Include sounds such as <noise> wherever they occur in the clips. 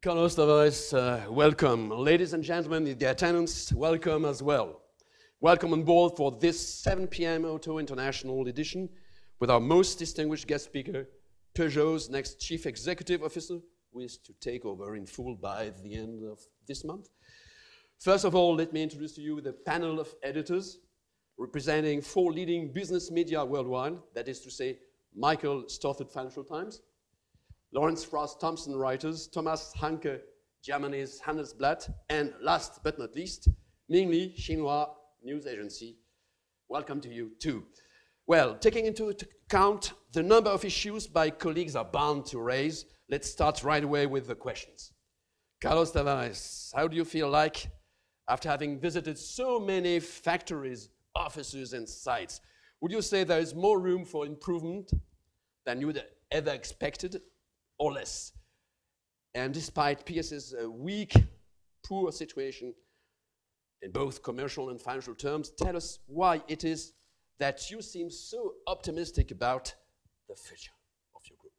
Carlos Tavares, uh, welcome. Ladies and gentlemen, the attendants, welcome as well. Welcome on board for this 7 p.m. Auto International edition with our most distinguished guest speaker, Peugeot's next chief executive officer, who is to take over in full by the end of this month. First of all, let me introduce to you the panel of editors representing four leading business media worldwide, that is to say, Michael Stothard Financial Times, Lawrence Frost Thomson Reuters Thomas Hanke Germany's Handelsblatt, and last but not least, Ming Li Xinhua News Agency. Welcome to you too. Well, taking into account the number of issues my colleagues are bound to raise, let's start right away with the questions. Carlos Tavares, how do you feel like after having visited so many factories, offices, and sites, would you say there is more room for improvement than you would ever expected, or less? And despite PSA's uh, weak, poor situation in both commercial and financial terms, tell us why it is that you seem so optimistic about the future of your group.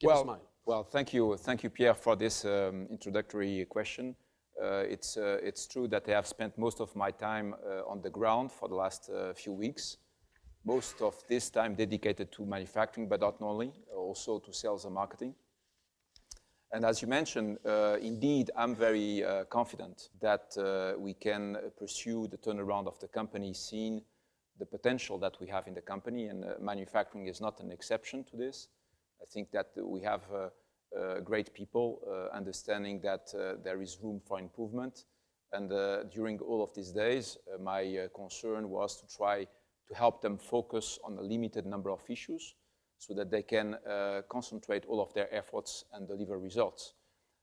Give well, well, thank you, thank you, Pierre, for this um, introductory question. Uh, it's, uh, it's true that I have spent most of my time uh, on the ground for the last few weeks. Most of this time dedicated to manufacturing, but not only, also to sales and marketing. And as you mentioned, uh, indeed, I'm very uh, confident that uh, we can pursue the turnaround of the company, seeing the potential that we have in the company, and manufacturing is not an exception to this. I think that we have uh, great people, uh, understanding that uh, there is room for improvement. And during all of these days, my concern was to try to help them focus on a limited number of issues so that they can concentrate all of their efforts and deliver results.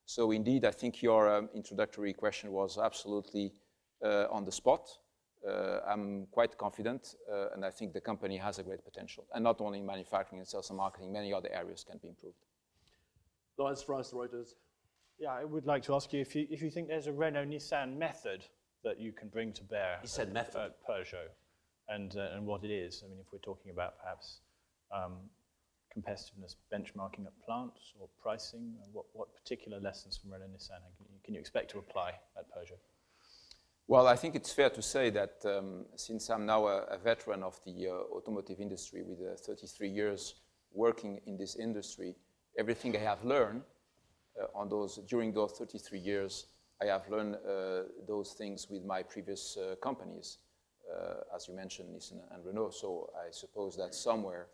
So indeed, I think your um, introductory question was absolutely uh, on the spot. Uh, I'm quite confident, uh, and I think the company has a great potential. And not only in manufacturing and sales and marketing, many other areas can be improved. Lawrence Frost, Reuters. Yeah, I would like to ask you if you, if you think there's a Renault-Nissan method that you can bring to bear he said method. at Peugeot and, uh, and what it is. I mean, if we're talking about perhaps um, competitiveness benchmarking at plants or pricing, uh, what, what particular lessons from Renault-Nissan can you, can you expect to apply at Peugeot? Well, I think it's fair to say that um, since I'm now a, a veteran of the uh, automotive industry with uh, 33 years working in this industry, everything I have learned uh, on those, during those 33 years, I have learned uh, those things with my previous uh, companies, as you mentioned, Nissan and Renault. So I suppose that somewhere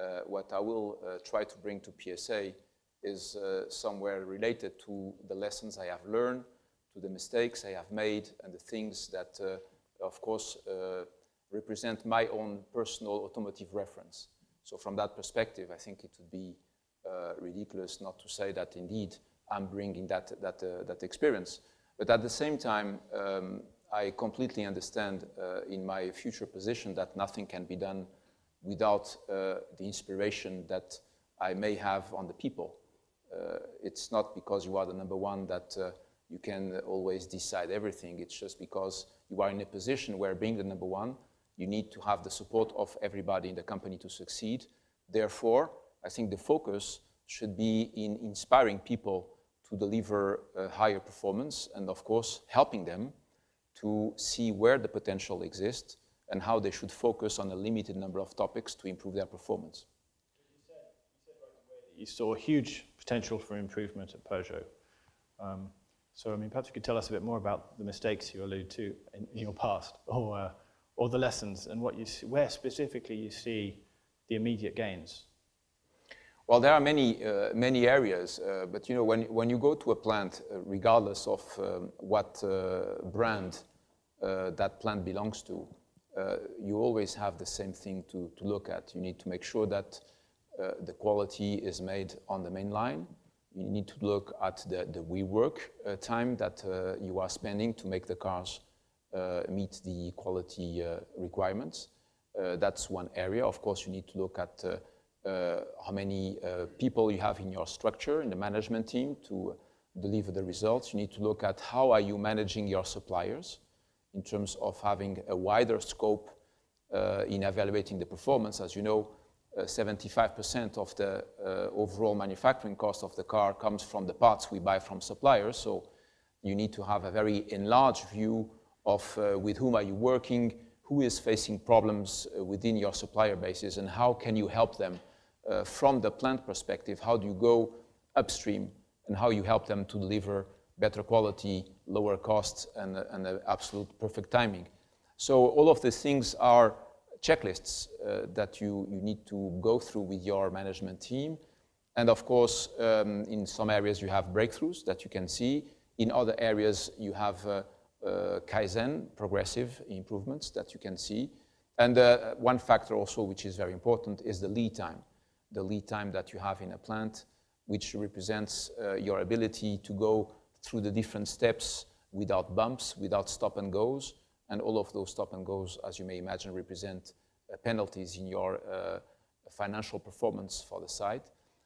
uh, what I will uh, try to bring to PSA is somewhere related to the lessons I have learned, to the mistakes I have made, and the things that, of course, represent my own personal automotive reference. So from that perspective, I think it would be uh, ridiculous not to say that indeed I'm bringing that, that, uh, that experience. But at the same time, um, I completely understand uh, in my future position that nothing can be done without uh, the inspiration that I may have on the people. Uh, it's not because you are the number one that you can always decide everything. It's just because you are in a position where being the number one, you need to have the support of everybody in the company to succeed. Therefore, I think the focus should be in inspiring people to deliver higher performance and, of course, helping them to see where the potential exists and how they should focus on a limited number of topics to improve their performance. You said, you, said right you saw huge potential for improvement at Peugeot. Um, so, I mean, perhaps you could tell us a bit more about the mistakes you allude to in, in your past, or, uh, or the lessons, and what you see, where specifically you see the immediate gains. Well, there are many, uh, many areas, uh, but you know, when, when you go to a plant, uh, regardless of um, what uh, brand Uh, that plant belongs to, uh, you always have the same thing to, to look at. You need to make sure that uh, the quality is made on the main line. You need to look at the, the rework uh, time that you are spending to make the cars meet the quality requirements. that's one area. Of course, you need to look at uh, how many uh, people you have in your structure, in the management team to deliver the results. You need to look at how are you managing your suppliers in terms of having a wider scope uh, in evaluating the performance. As you know, 75% of the uh, overall manufacturing cost of the car comes from the parts we buy from suppliers. So you need to have a very enlarged view of uh, with whom are you working, who is facing problems uh, within your supplier bases, and how can you help them uh, from the plant perspective? How do you go upstream, and how you help them to deliver better quality, lower costs, and, and absolute perfect timing. So all of these things are checklists uh, that you, you need to go through with your management team. And of course, um, in some areas you have breakthroughs that you can see. In other areas you have uh, uh, Kaizen, progressive improvements that you can see. And uh, one factor also which is very important is the lead time. The lead time that you have in a plant, which represents uh, your ability to go through the different steps without bumps, without stop and goes, and all of those stop and goes, as you may imagine, represent uh, penalties in your uh, financial performance for the site.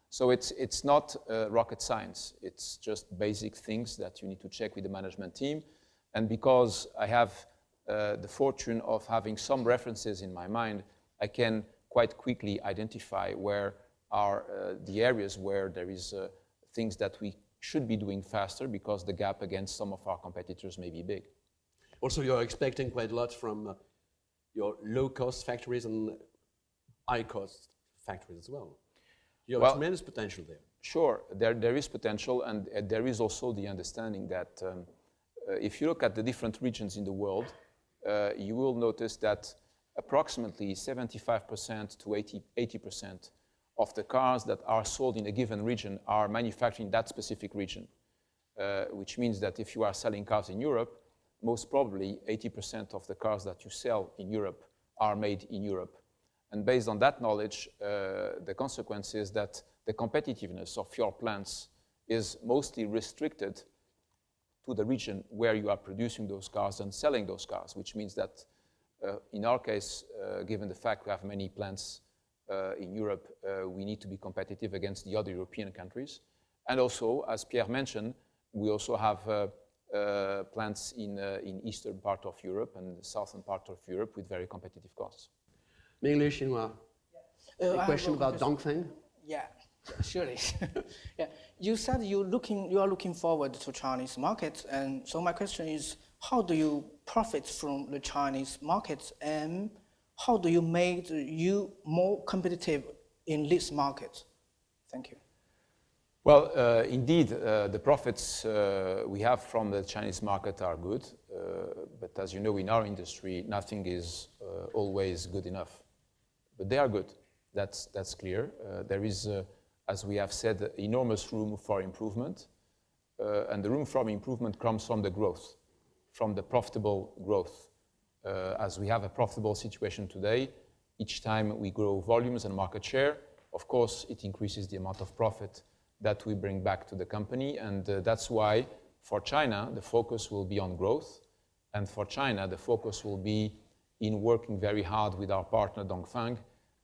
So it's, it's not uh, rocket science. It's just basic things that you need to check with the management team. And because I have uh, the fortune of having some references in my mind, I can quite quickly identify where are uh, the areas where there is uh, things that we should be doing faster because the gap against some of our competitors may be big. Also, you're expecting quite a lot from uh, your low-cost factories and high-cost factories as well. You have well, tremendous potential there. Sure, there, there is potential, and uh, there is also the understanding that um, uh, if you look at the different regions in the world, uh, you will notice that approximately 75% to 80, 80% of the cars that are sold in a given region are manufactured in that specific region, uh, which means that if you are selling cars in Europe, most probably 80% of the cars that you sell in Europe are made in Europe. And based on that knowledge, uh, the consequence is that the competitiveness of your plants is mostly restricted to the region where you are producing those cars and selling those cars, which means that uh, in our case, uh, given the fact we have many plants in Europe, uh, we need to be competitive against the other European countries. And also, as Pierre mentioned, we also have uh, uh, plants in, uh, in eastern part of Europe and the southern part of Europe with very competitive costs. Mainly Chinois. Yeah. Uh, a question about Dongfeng? Yeah, <laughs> surely. <laughs> yeah. You said you looking you are looking forward to Chinese market, and so my question is, how do you profit from the Chinese market, and how do you make you more competitive in this market? Thank you. Well, uh, indeed, uh, the profits uh, we have from the Chinese market are good. Uh, but as you know, in our industry, nothing is uh, always good enough. But they are good. That's, that's clear. Uh, there is, as we have said, enormous room for improvement. and the room for improvement comes from the growth, from the profitable growth. As we have a profitable situation today, each time we grow volumes and market share, of course, it increases the amount of profit that we bring back to the company. And uh, that's why for China, the focus will be on growth. And for China, the focus will be in working very hard with our partner Dongfeng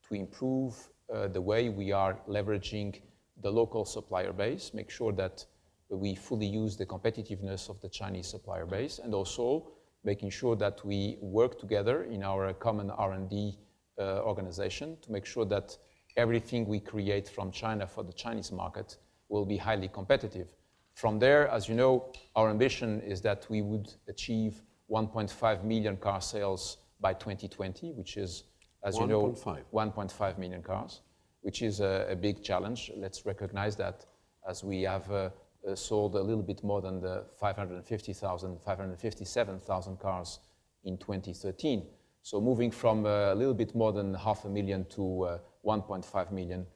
to improve uh, the way we are leveraging the local supplier base, make sure that we fully use the competitiveness of the Chinese supplier base, and also making sure that we work together in our common R&D uh, organization to make sure that everything we create from China for the Chinese market will be highly competitive. From there, as you know, our ambition is that we would achieve 1.5 million car sales by 2020, which is, as 1. you know, 1.5 million cars, which is a, a, big challenge. Let's recognize that as we have uh, uh, sold a little bit more than the 550,000, 557,000 cars in 2013. So moving from uh, a little bit more than half a million to uh, 1.5 million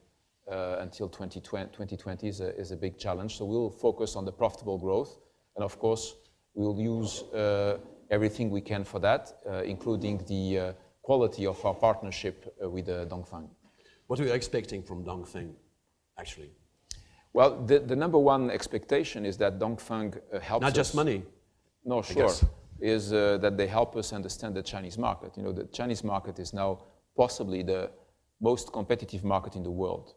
uh, until 2020, 2020 is, a, is, a, big challenge. So we'll focus on the profitable growth. And of course, we'll use uh, everything we can for that, uh, including the uh, quality of our partnership uh, with uh, Dongfeng. What are you expecting from Dongfeng, actually? Well, the, the number one expectation is that Dongfeng helps Not just money. No, sure. Is that they help us understand the Chinese market. You know, the Chinese market is now possibly the most competitive market in the world,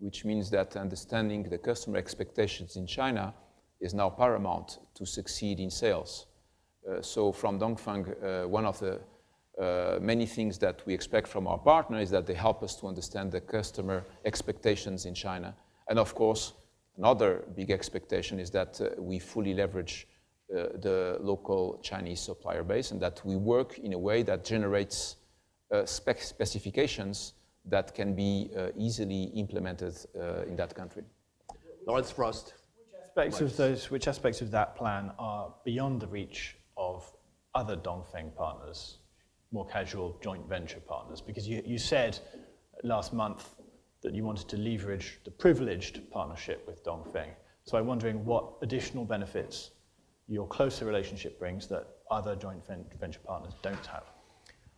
which means that understanding the customer expectations in China is now paramount to succeed in sales. Uh, so from Dongfeng, uh, one of the uh, many things that we expect from our partner is that they help us to understand the customer expectations in China. And of course, another big expectation is that uh, we fully leverage uh, the local Chinese supplier base and that we work in a way that generates uh, spec specifications that can be uh, easily implemented uh, in that country. Lawrence Frost. Which aspects of those, which aspects of that plan are beyond the reach of other Dongfeng partners, more casual joint venture partners? Because you, you said last month that you wanted to leverage the privileged partnership with Dongfeng. So I'm wondering what additional benefits your closer relationship brings that other joint venture partners don't have.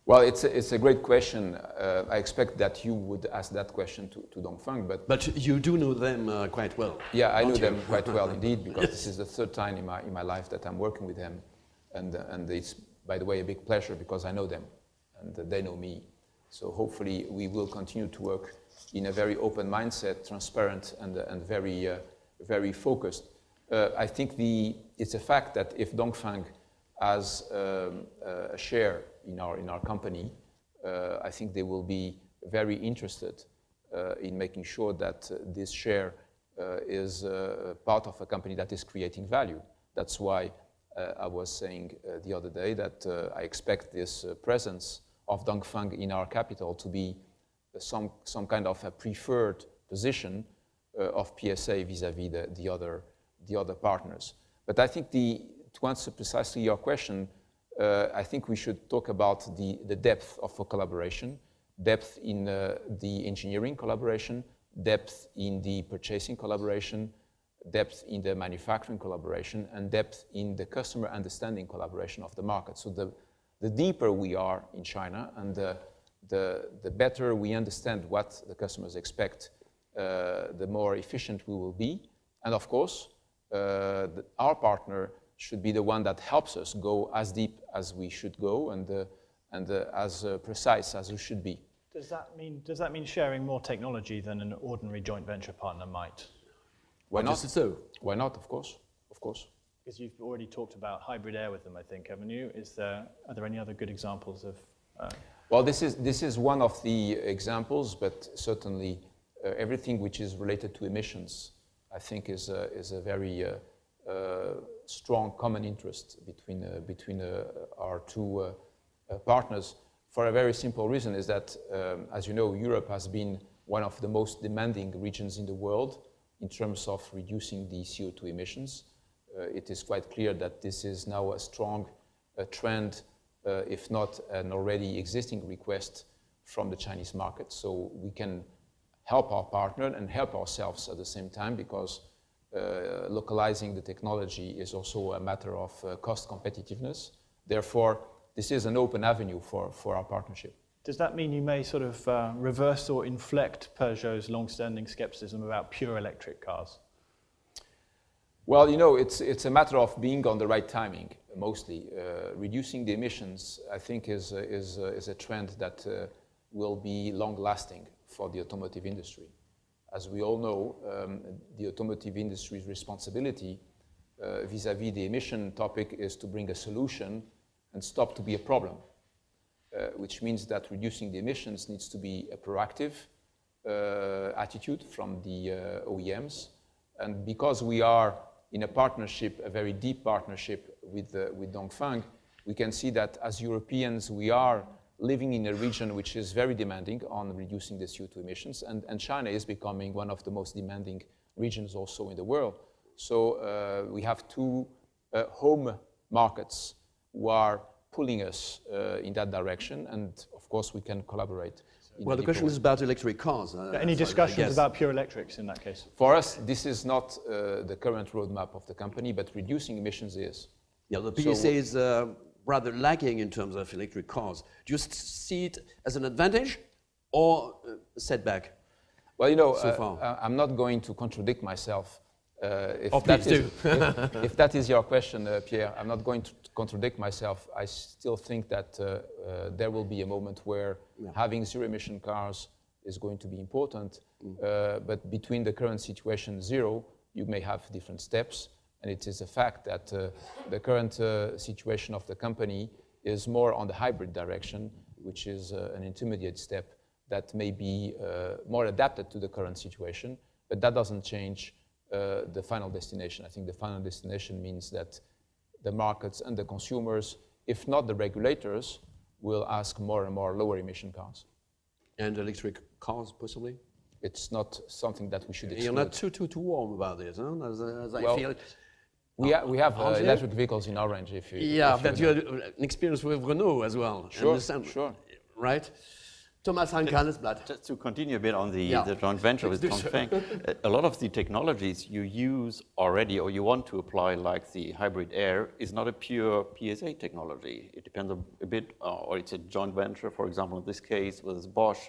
Well, it's a, it's a great question. Uh, I expect that you would ask that question to, to Dongfeng, but... But you do know them uh, quite well. Yeah, I know you? them quite well <laughs> indeed, because yes. this is the third time in my, in my life that I'm working with them. And, uh, and it's, by the way, a big pleasure because I know them and they know me. So hopefully we will continue to work in a very open mindset, transparent and, and very, uh, very focused. Uh, I think the, it's a fact that if Dongfeng has um, a share in our, in our company, uh, I think they will be very interested uh, in making sure that uh, this share is part of a company that is creating value. That's why I was saying the other day that I expect this presence of Dongfeng in our capital to be some, some kind of a preferred position of PSA vis-à-vis -vis the, the, other, the other partners. But I think the, to answer precisely your question, uh, I think we should talk about the, the depth of a collaboration, depth in uh, the engineering collaboration, depth in the purchasing collaboration, depth in the manufacturing collaboration, and depth in the customer understanding collaboration of the market. So the, the deeper we are in China and the, the, the better we understand what the customers expect, uh, the more efficient we will be. And of course, uh, the, our partner should be the one that helps us go as deep as we should go and, uh, and uh, as uh, precise as we should be. Does that, mean, does that mean sharing more technology than an ordinary joint venture partner might? Why not? so? Why not, of course, of course. Because you've already talked about hybrid air with them, I think, haven't you? Is there, are there any other good examples of... Uh... Well, this is, this is one of the examples, but certainly uh, everything which is related to emissions, I think, is, uh, is a very strong common interest between, uh, between uh, our two uh, partners for a very simple reason is that, um, as you know, Europe has been one of the most demanding regions in the world in terms of reducing the CO2 emissions. Uh, it is quite clear that this is now a strong uh, trend, uh, if not an already existing request from the Chinese market. So we can help our partner and help ourselves at the same time because uh, localizing the technology is also a matter of uh, cost competitiveness. Therefore, this is an open avenue for, for our partnership. Does that mean you may sort of uh, reverse or inflect Peugeot's long-standing skepticism about pure electric cars? Well, you know, it's, it's a matter of being on the right timing, mostly. Uh, reducing the emissions, I think, is, is, is a trend that uh, will be long-lasting for the automotive industry as we all know, um, the automotive industry's responsibility uh, vis-à-vis -vis the emission topic is to bring a solution and stop to be a problem, uh, which means that reducing the emissions needs to be a proactive uh, attitude from the uh, OEMs. And because we are in a partnership, a very deep partnership with, uh, with Dongfeng, we can see that as Europeans, we are living in a region which is very demanding on reducing the CO2 emissions, and, and China is becoming one of the most demanding regions also in the world. So uh, we have two uh, home markets who are pulling us uh, in that direction, and of course we can collaborate. Well, the question is about electric cars. Uh, any discussions about pure electrics in that case? For us, this is not uh, the current roadmap of the company, but reducing emissions is. Yeah, the PSA so, is uh, rather lagging in terms of electric cars. Do you see it as an advantage or a setback? Well, you know, so uh, I'm not going to contradict myself. Uh, if, oh, that is, if, <laughs> if, that is your question, uh, Pierre, I'm not going to contradict myself. I still think that uh, uh, there will be a moment where yeah. having zero emission cars is going to be important. Mm. Uh, but between the current situation zero, you may have different steps. And it is a fact that uh, the current uh, situation of the company is more on the hybrid direction, which is uh, an intermediate step that may be uh, more adapted to the current situation, but that doesn't change uh, the final destination. I think the final destination means that the markets and the consumers, if not the regulators, will ask more and more lower emission cars. And electric cars, possibly? It's not something that we should exclude. You're not too, too, too warm about this, huh? As, as I Well, feel. We, ha- we have uh, electric vehicles in our range. If you, Yeah, if but you you had uh, an experience with Renault as well. I Sure, understand, sure. Right? Thomas Handelsblatt. Just to continue a bit on the, Yeah. the joint venture <laughs> with Please do Dongfeng, a- a lot of the technologies you use already or you want to apply, like the hybrid air, is not a pure PSA technology. It depends a, a bit, uh, or it's a joint venture, for example, in this case with Bosch.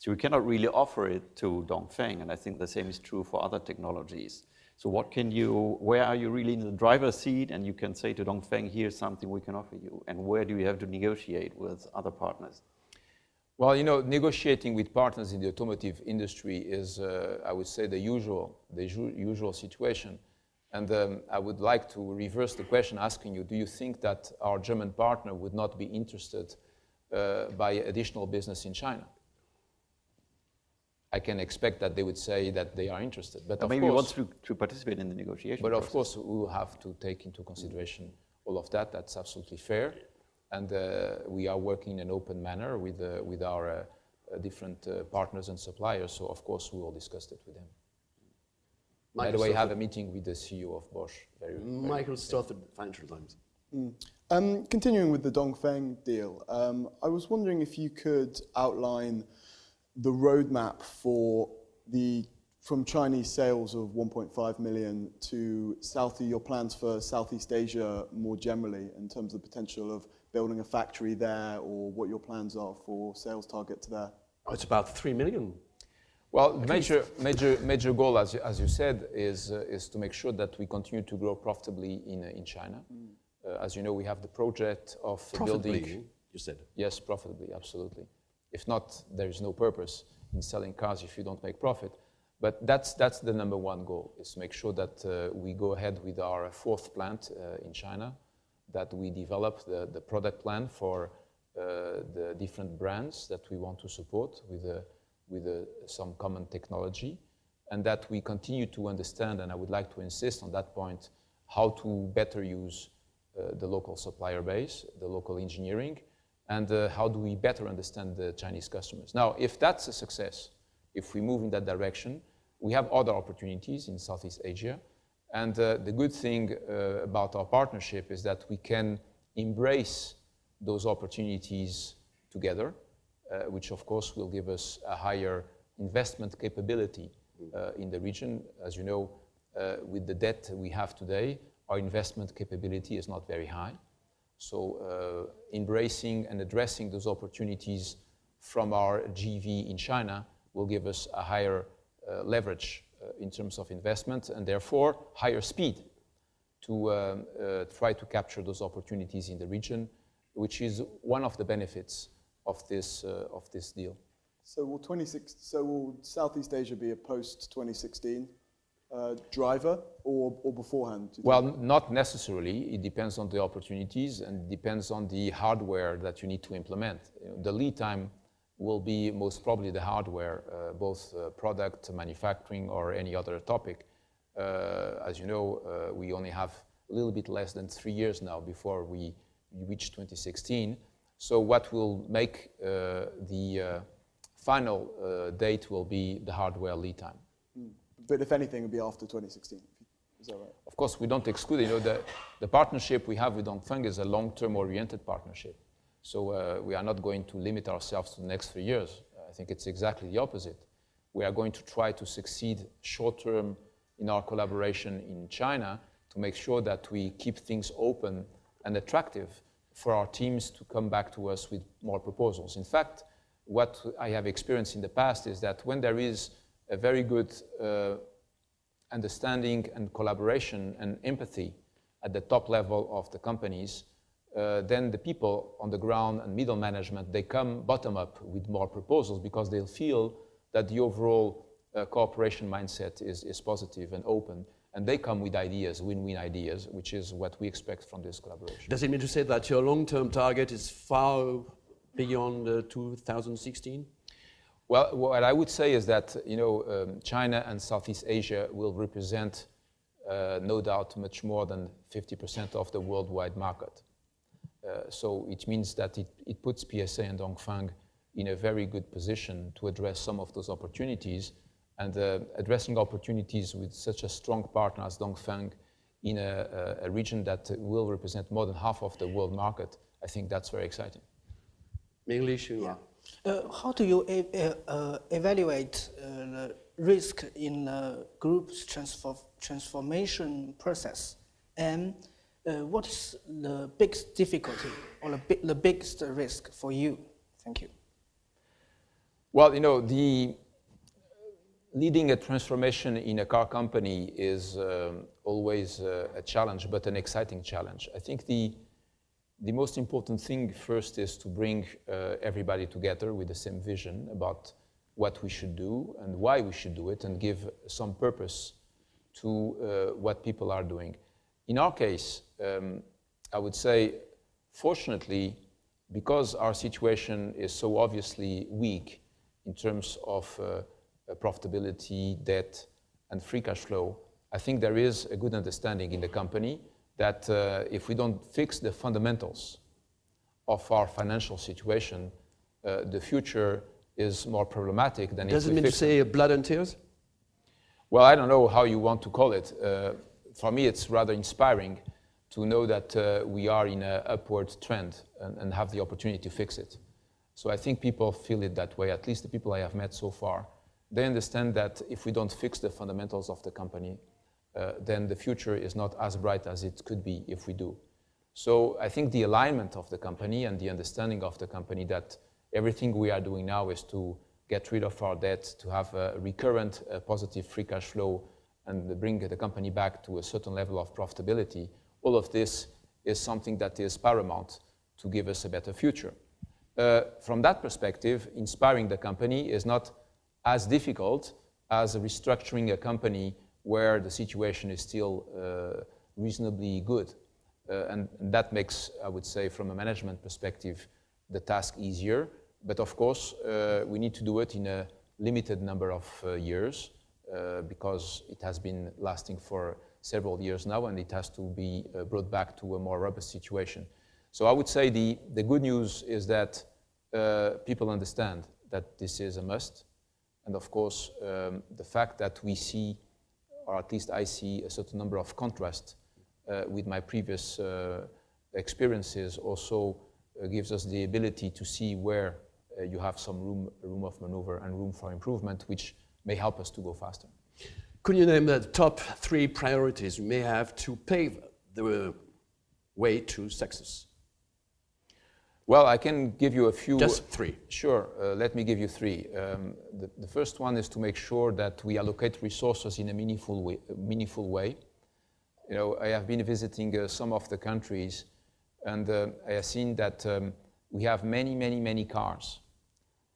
So we cannot really offer it to Dongfeng, and I think the same is true for other technologies. So what can you, where are you really in the driver's seat and you can say to Dongfeng, here's something we can offer you, and where do you have to negotiate with other partners? Well, you know, negotiating with partners in the automotive industry is, uh, I would say, the usual, the usual situation. And um, I would like to reverse the question, asking you: Do you think that our German partner would not be interested uh, by additional business in China? I can expect that they would say that they are interested, but Or of maybe course, wants to, to participate in the negotiation. but of course, we will have to take into consideration all of that. That's absolutely fair. And uh, we are working in an open manner with, uh, with our uh, different uh, partners and suppliers. So, of course, we will discuss it with them. By the way, I have a meeting with the CEO of Bosch. Very, very Michael Stothard, Financial Times. Um, continuing with the Dongfeng deal, um, I was wondering if you could outline the roadmap for the from Chinese sales of 1.5 million to South, your plans for Southeast Asia more generally in terms of the potential of building a factory there or what your plans are for sales targets there. Oh, it's about 3 million. Well, the major, major, major goal, as you, as you said, is, uh, is to make sure that we continue to grow profitably in, uh, in China. Uh, as you know, we have the project of Profitably, building. you said. Yes, profitably, absolutely. If not, there is no purpose in selling cars if you don't make profit. But that's, that's the number one goal, is to make sure that uh, we go ahead with our fourth plant uh, in China, that we develop the, the product plan for uh, the different brands that we want to support with, uh, with uh, some common technology, and that we continue to understand, and I would like to insist on that point, how to better use uh, the local supplier base, the local engineering, and uh, how do we better understand the Chinese customers. Now, if that's a success, if we move in that direction, we have other opportunities in Southeast Asia. And uh, the good thing uh, about our partnership is that we can embrace those opportunities together, uh, which of course will give us a higher investment capability uh, in the region. As you know, uh, with the debt we have today, our investment capability is not very high. So uh, embracing and addressing those opportunities from our JV in China will give us a higher uh, leverage uh, in terms of investment and therefore higher speed to um, uh, try to capture those opportunities in the region, which is one of the benefits of this, uh, of this deal. So will 26, so will Southeast Asia be a post 2016 uh, driver or, or beforehand? Well, not necessarily. It depends on the opportunities and depends on the hardware that you need to implement. The lead time will be most probably the hardware, uh, both uh, product manufacturing or any other topic. Uh, as you know, uh, we only have a little bit less than three years now before we reach 2016. So what will make uh, the uh, final uh, date will be the hardware lead time. But if anything, it'll be after 2016. Is that right? Of course, we don't exclude, you know, the, the partnership we have with Dongfeng is a long-term oriented partnership. So uh, we are not going to limit ourselves to the next three years. I think it's exactly the opposite. We are going to try to succeed short-term in our collaboration in China to make sure that we keep things open and attractive for our teams to come back to us with more proposals. In fact, what I have experienced in the past is that when there is a very good uh, understanding and collaboration and empathy at the top level of the companies, uh, then the people on the ground and middle management, they come bottom up with more proposals because they'll feel that the overall uh, cooperation mindset is, is positive and open. and they come with ideas, win-win ideas, which is what we expect from this collaboration. Does it mean to say that your long-term target is far beyond uh, 2016? Well, what I would say is that you know um, China and Southeast Asia will represent, uh, no doubt, much more than 50% of the worldwide market. Uh, so it means that it, it puts PSA and Dongfeng in a very good position to address some of those opportunities. And uh, addressing opportunities with such a strong partner as Dongfeng in a, a, a region that will represent more than half of the world market, I think that's very exciting. English, yeah. Uh, how do you uh, evaluate uh, the risk in the group's transformation process? And uh, what is the biggest difficulty or the, the biggest risk for you? Thank you. Well, you know, the leading a transformation in a car company is um, always uh, a challenge, but an exciting challenge. I think the the most important thing first is to bring uh, everybody together with the same vision about what we should do and why we should do it and give some purpose to uh, what people are doing. In our case, um, I would say, fortunately, because our situation is so obviously weak in terms of uh, profitability, debt, and free cash flow, I think there is a good understanding in the company that uh, if we don't fix the fundamentals of our financial situation, uh, the future is more problematic than Does it mean to say blood and tears? Well, I don't know how you want to call it. Uh, for me, it's rather inspiring to know that uh, we are in an upward trend and, and have the opportunity to fix it. So I think people feel it that way, at least the people I have met so far. They understand that if we don't fix the fundamentals of the company, then the future is not as bright as it could be if we do. So I think the alignment of the company and the understanding of the company that everything we are doing now is to get rid of our debt, to have a recurrent uh, positive free cash flow, and bring the company back to a certain level of profitability. All of this is something that is paramount to give us a better future. Uh, from that perspective, inspiring the company is not as difficult as restructuring a company where the situation is still uh, reasonably good. Uh, and, and, that makes, I would say, from a management perspective, the task easier. But of course, uh, we need to do it in a limited number of uh, years uh, because it has been lasting for several years now and it has to be brought back to a more robust situation. So I would say the, the good news is that people understand that this is a must. And of course, um, the fact that we see or at least I see a certain number of contrast uh, with my previous uh, experiences also uh, gives us the ability to see where you have some room, room of maneuver and room for improvement, which may help us to go faster. Could you name the top three priorities you may have to pave the way to success? Well, I can give you a few. Just three. Sure. Uh, let me give you three. Um, the, the, first one is to make sure that we allocate resources in a meaningful way. Meaningful way. You know, I have been visiting uh, some of the countries, and uh, I have seen that um, we have many, many, many cars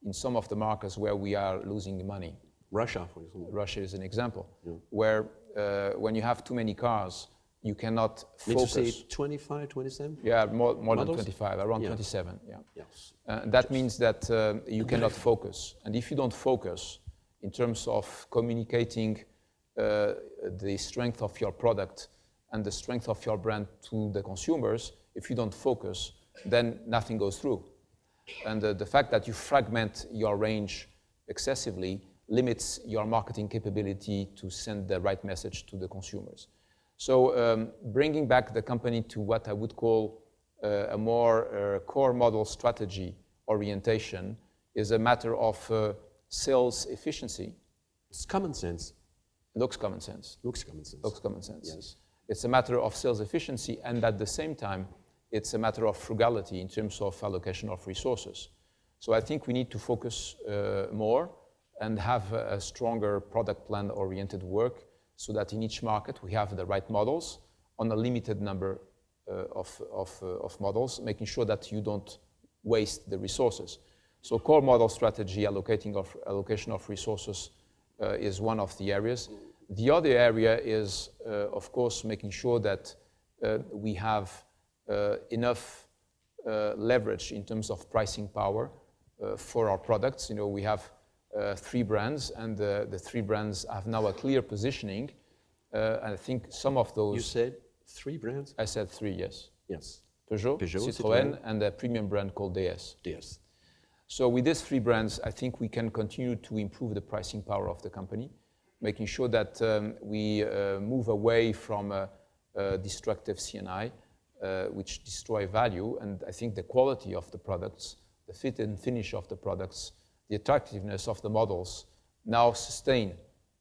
in some of the markets where we are losing money. Russia, for example. Russia is an example, yeah. where uh, when you have too many cars, you cannot focus. To say 25, 27? Yeah, more, more than 25, around yeah. 27. Yeah. Yes. Uh, that means that uh, you cannot focus. And if you don't focus in terms of communicating uh, the strength of your product and the strength of your brand to the consumers, if you don't focus, then nothing goes through. And uh, the fact that you fragment your range excessively limits your marketing capability to send the right message to the consumers. So um, bringing back the company to what I would call uh, a more uh, core model strategy orientation is a matter of uh, sales efficiency. It's common sense. Looks common sense. Looks common sense. Looks common sense. Yes. It's a matter of sales efficiency, and at the same time, it's a matter of frugality in terms of allocation of resources. So I think we need to focus uh, more and have a stronger product plan oriented work so that in each market we have the right models on a limited number uh, of, of, uh, of models, making sure that you don't waste the resources. So core model strategy, allocating of, allocation of resources uh, is one of the areas. The other area is, uh, of course, making sure that uh, we have uh, enough leverage in terms of pricing power for our products. You know, we have uh, three brands, and the, the three brands have now a clear positioning. Uh, and I think some of those. You said three brands? I said three, yes. Yes. Peugeot, Peugeot, Citroën, Citroën. and a premium brand called DS. Yes. So with these three brands, I think we can continue to improve the pricing power of the company, making sure that um, we uh, move away from uh, uh, destructive CNI, uh, which destroy value. And I think the quality of the products, the fit and finish of the products, the attractiveness of the models now sustain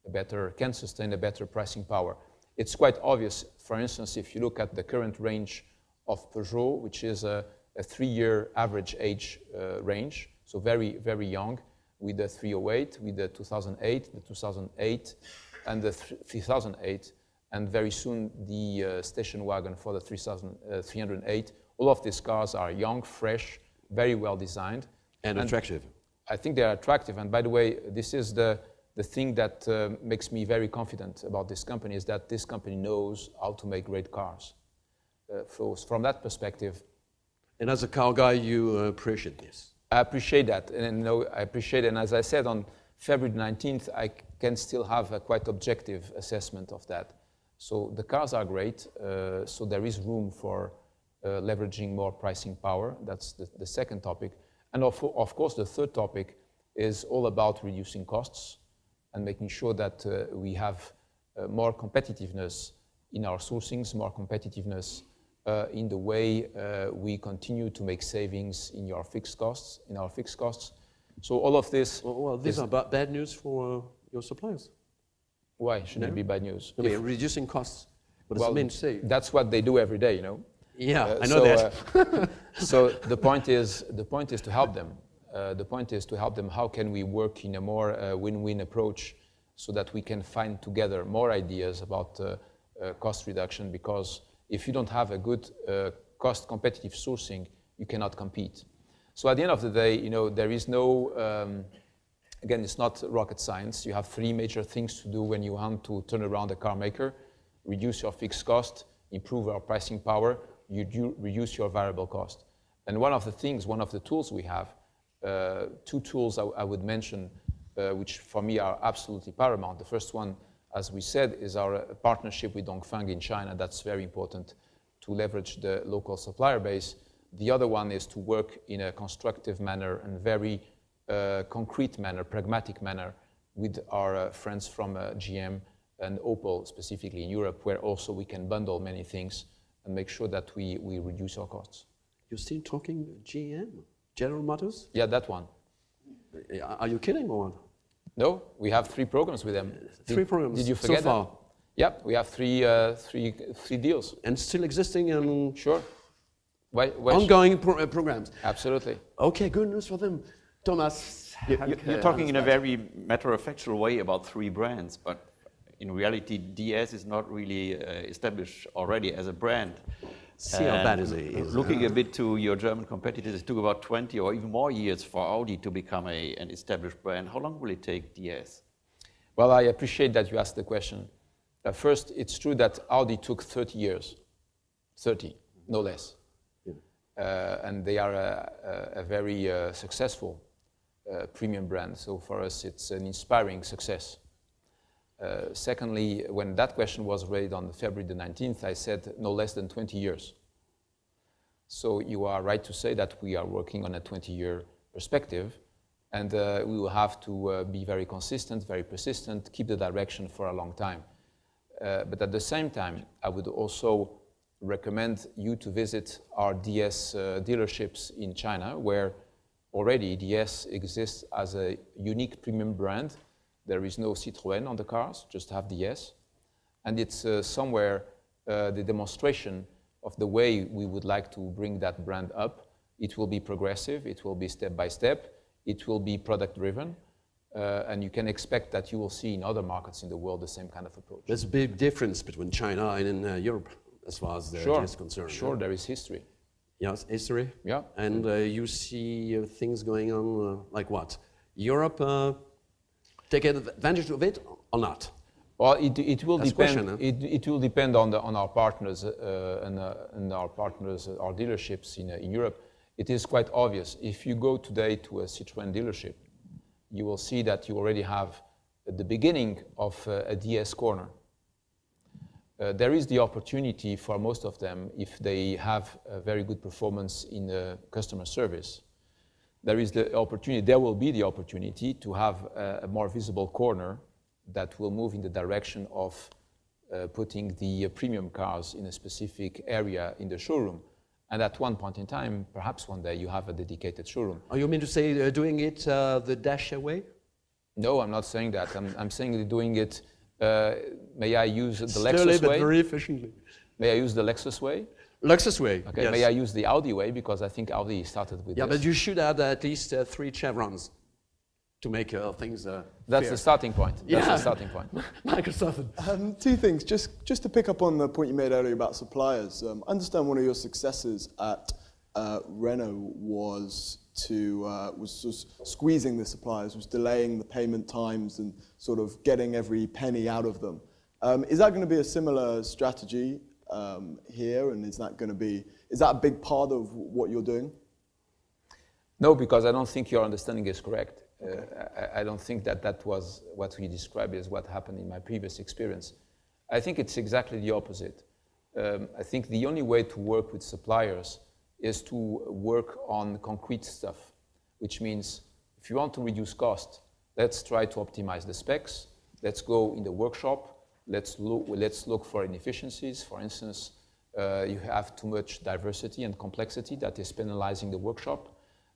a better, can sustain a better pricing power. It's quite obvious, for instance, if you look at the current range of Peugeot, which is a, a three-year average age uh, range, so very, very young, with the 308, with the 2008, the 2008, and the th- 3008, and very soon the uh, station wagon for the 3000, uh, 308. All of these cars are young, fresh, very well designed. And attractive. I think they are attractive. And by the way, this is the, the thing that uh, makes me very confident about this company is that this company knows how to make great cars. Uh, so from that perspective, And as a car guy, you uh, appreciate this. I appreciate that. And you know, I appreciate it. And as I said, on February 19th, I can still have a quite objective assessment of that. So the cars are great. Uh, so there is room for uh, leveraging more pricing power. That's the, the second topic. And of, of course, the third topic is all about reducing costs and making sure that uh, we have uh, more competitiveness in our sourcings, more competitiveness uh, in the way uh, we continue to make savings in your fixed costs, in our fixed costs. So all of this, Well, well these are ba- bad news for uh, your suppliers. why should it be bad news? I mean, reducing costs. What does Well, it mean to say? That's what they do every day, you know. Yeah, Uh, I know so, that. uh, <laughs> so the point is, the point is to help them. Uh, the point is to help them. How can we work in a more uh, win-win approach, so that we can find together more ideas about cost reduction? Because if you don't have a good uh, cost-competitive sourcing, you cannot compete. So at the end of the day, you know, there is no. Um, again, it's not rocket science. You have three major things to do when you want to turn around a car maker: reduce your fixed cost, improve our pricing power, you do reduce your variable cost. And one of the things, one of the tools we have, uh, two tools I, I would mention, uh, which for me are absolutely paramount. The first one, as we said, is our uh, partnership with Dongfeng in China. That's very important to leverage the local supplier base. The other one is to work in a constructive manner and very uh, concrete manner, pragmatic manner with our uh, friends from uh, GM and Opel, specifically in Europe, where also we can bundle many things and make sure that we, we reduce our costs. You're still talking GM, General Motors? Yeah, that one. Are you kidding or what? No, we have three programs with them. Three did, programs Did you so forget far? that? Yep, we have three, uh, three, three deals. And still existing and Sure. Why, why ongoing pro- uh, programs. Absolutely. Okay, good news for them. Thomas. You- Hanke, you- You're talking in a very matter-of-factual way about three brands, but in reality, DS is not really uh, established already as a brand. See how bad is And it is, Looking a bit to your German competitors, it took about 20 or even more years for Audi to become a, an established brand. How long will it take DS? Well, I appreciate that you asked the question. Uh, first, it's true that Audi took 30 years, 30, no less. Uh, and they are a, a, a very uh, successful uh, premium brand. So for us, it's an inspiring success. Uh, secondly, when that question was raised on February the 19th, I said no less than 20 years. So you are right to say that we are working on a 20-year perspective, and uh, we will have to uh, be very consistent, very persistent, keep the direction for a long time. Uh, but at the same time, I would also recommend you to visit our DS uh, dealerships in China, where already DS exists as a unique premium brand. There is no Citroën on the cars, just have the DS. And it's uh, somewhere uh, the demonstration of the way we would like to bring that brand up. It will be progressive, it will be step by step, it will be product driven, uh, and you can expect that you will see in other markets in the world the same kind of approach. There's a big difference between China and in, uh, Europe as far as the sure, is concerned. sure, there is history. Yes, history. Yeah. And uh, you see uh, things going on uh, like what? Europe uh, take advantage of it or not? Well, it, it will That's depend. question, huh? it, it will depend on the, on our partners uh, and, uh, and our partners, our dealerships in, uh, in Europe. It is quite obvious. If you go today to a Citroën dealership, you will see that you already have the beginning of uh, a DS corner. Uh, there is the opportunity for most of them if they have a very good performance in uh, customer service. There is the opportunity. There will be the opportunity to have a, a more visible corner that will move in the direction of uh, putting the uh, premium cars in a specific area in the showroom. And at one point in time, perhaps one day, you have a dedicated showroom. Are you mean to say uh, doing it uh, the dash way? No, I'm not saying that. I'm, I'm saying doing it. Uh, may I use the Slowly Lexus but way? very efficiently. May I use the Lexus way? Lexus way. Okay. yes. May I use the Audi way because I think Audi started with Yeah, this. but you should add at least uh, three chevrons to make uh, things. Uh, That's fair. the starting point. That's Yeah. the starting point. <laughs> Microsoft. Um, two things, just, just to pick up on the point you made earlier about suppliers. Um, I understand one of your successes at uh, Renault was to uh, was just squeezing the suppliers, was delaying the payment times and sort of getting every penny out of them. Um, is that going to be a similar strategy um, here, and is that going to be is that a big part of what you're doing? No, because I don't think your understanding is correct. Uh, I, I don't think that that was what we described as what happened in my previous experience. I think it's exactly the opposite. Um, I think the only way to work with suppliers is to work on concrete stuff, which means if you want to reduce cost, let's try to optimize the specs. Let's go in the workshop. Let's look, let's look for inefficiencies. For instance, uh, you have too much diversity and complexity that is penalizing the workshop.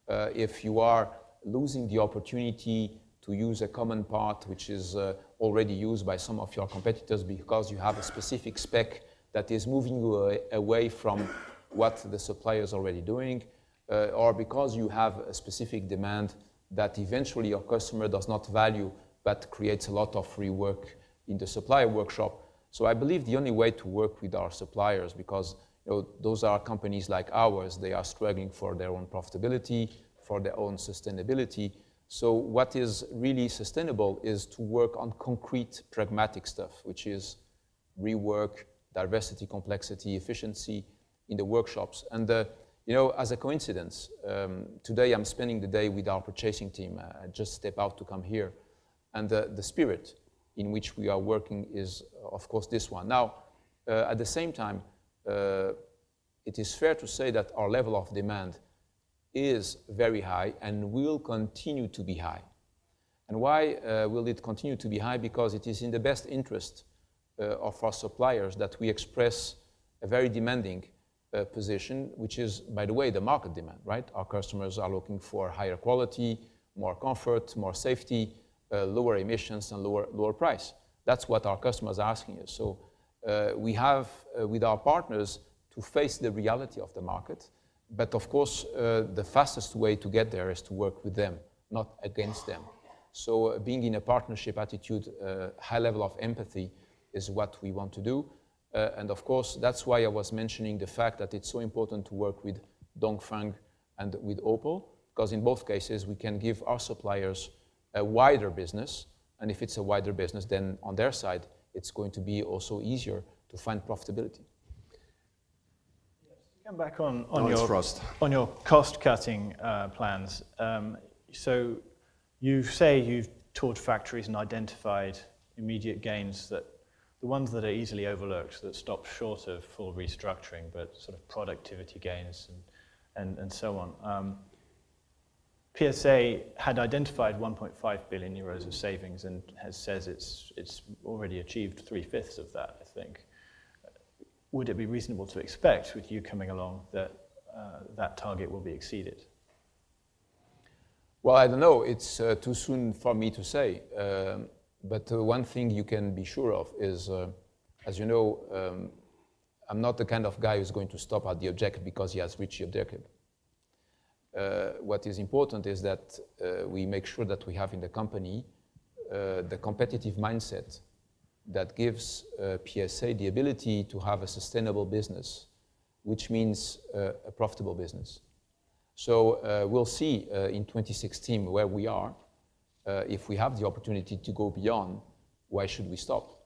Uh, if you are losing the opportunity to use a common part which is uh, already used by some of your competitors because you have a specific spec that is moving you away from what the supplier is already doing, uh, or because you have a specific demand that eventually your customer does not value but creates a lot of rework in the supplier workshop. So I believe the only way to work with our suppliers, because you know, those are companies like ours, they are struggling for their own profitability, for their own sustainability. So what is really sustainable is to work on concrete, pragmatic stuff, which is rework, diversity, complexity, efficiency in the workshops. And uh, you know, as a coincidence, um, today I'm spending the day with our purchasing team. Uh, I just step out to come here, and the, the spirit in which we are working is, uh, of course, this one. Now, uh, at the same time, uh, it is fair to say that our level of demand is very high and will continue to be high. And why uh, will it continue to be high? Because it is in the best interest uh, of our suppliers that we express a very demanding uh, position, which is, by the way, the market demand, right? Our customers are looking for higher quality, more comfort, more safety, uh, lower emissions, and lower, lower price. That's what our customers are asking us. So uh, we have, uh, with our partners, to face the reality of the market. But of course, uh, the fastest way to get there is to work with them, not against them. So being in a partnership attitude, high level of empathy is what we want to do. Uh, and of course, that's why I was mentioning the fact that it's so important to work with Dongfeng and with Opel, because in both cases, we can give our suppliers a wider business. And if it's a wider business, then on their side, it's going to be also easier to find profitability. Come back on, on your Frost. on your cost cutting uh, plans. Um, so you say you've toured factories and identified immediate gains that the ones that are easily overlooked that stop short of full restructuring, but sort of productivity gains and and, and so on. Um, PSA had identified 1.5 billion euros of savings and has says it's it's already achieved three fifths of that. I think would it be reasonable to expect, with you coming along, that uh, that target will be exceeded? Well, I don't know. It's uh, too soon for me to say. Um, but uh, one thing you can be sure of is, uh, as you know, um, I'm not the kind of guy who's going to stop at the objective because he has reached the objective. Uh, what is important is that uh, we make sure that we have in the company uh, the competitive mindset that gives uh, PSA the ability to have a sustainable business, which means uh, a profitable business. So uh, we'll see uh, in 2016 where we are. Uh, if we have the opportunity to go beyond, why should we stop?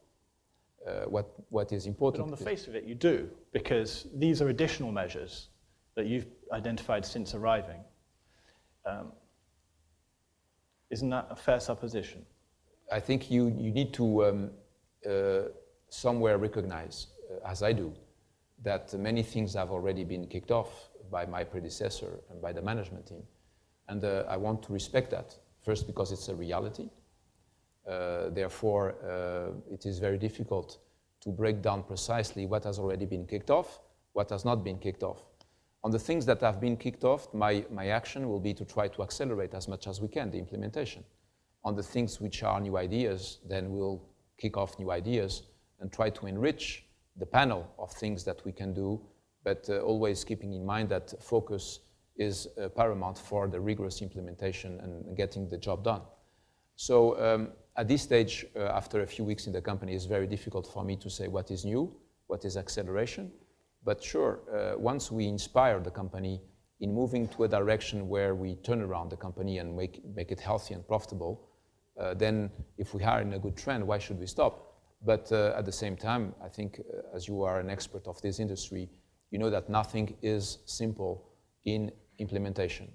uh, what, what is But important. on the face of it, you do, because these are additional measures that you've identified since arriving. Um, isn't that a fair supposition? I think you, you need to um, uh, somewhere recognize, uh, as I do, that many things have already been kicked off by my predecessor and by the management team. And uh, I want to respect that, first because it's a reality. Uh, therefore, uh, it is very difficult to break down precisely what has already been kicked off, what has not been kicked off. On the things that have been kicked off, my, my action will be to try to accelerate as much as we can the implementation. On the things which are new ideas, then we'll kick off new ideas and try to enrich the panel of things that we can do, but uh, always keeping in mind that focus is uh, paramount for the rigorous implementation and getting the job done. So um, at this stage, uh, after a few weeks in the company, it's very difficult for me to say what is new, what is acceleration. But sure, uh, once we inspire the company in moving to a direction where we turn around the company and make, make it healthy and profitable, uh, then if we are in a good trend, why should we stop? But uh, at the same time, I think uh, as you are an expert of this industry, you know that nothing is simple in implementation.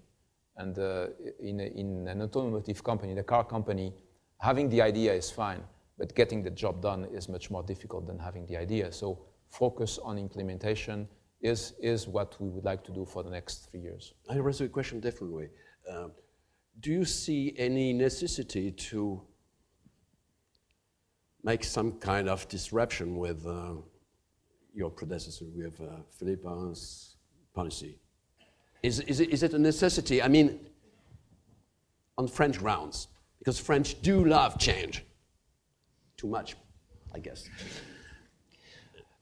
And uh, in, a, in an automotive company, the car company, having the idea is fine, but getting the job done is much more difficult than having the idea. So focus on implementation is, is what we would like to do for the next three years. I raise the question differently. different. Um, do you see any necessity to make some kind of disruption with uh, your predecessor, with uh, Philippe's policy? Is, is, it, is it a necessity? I mean, on French grounds, because French do love change. Too much, I guess.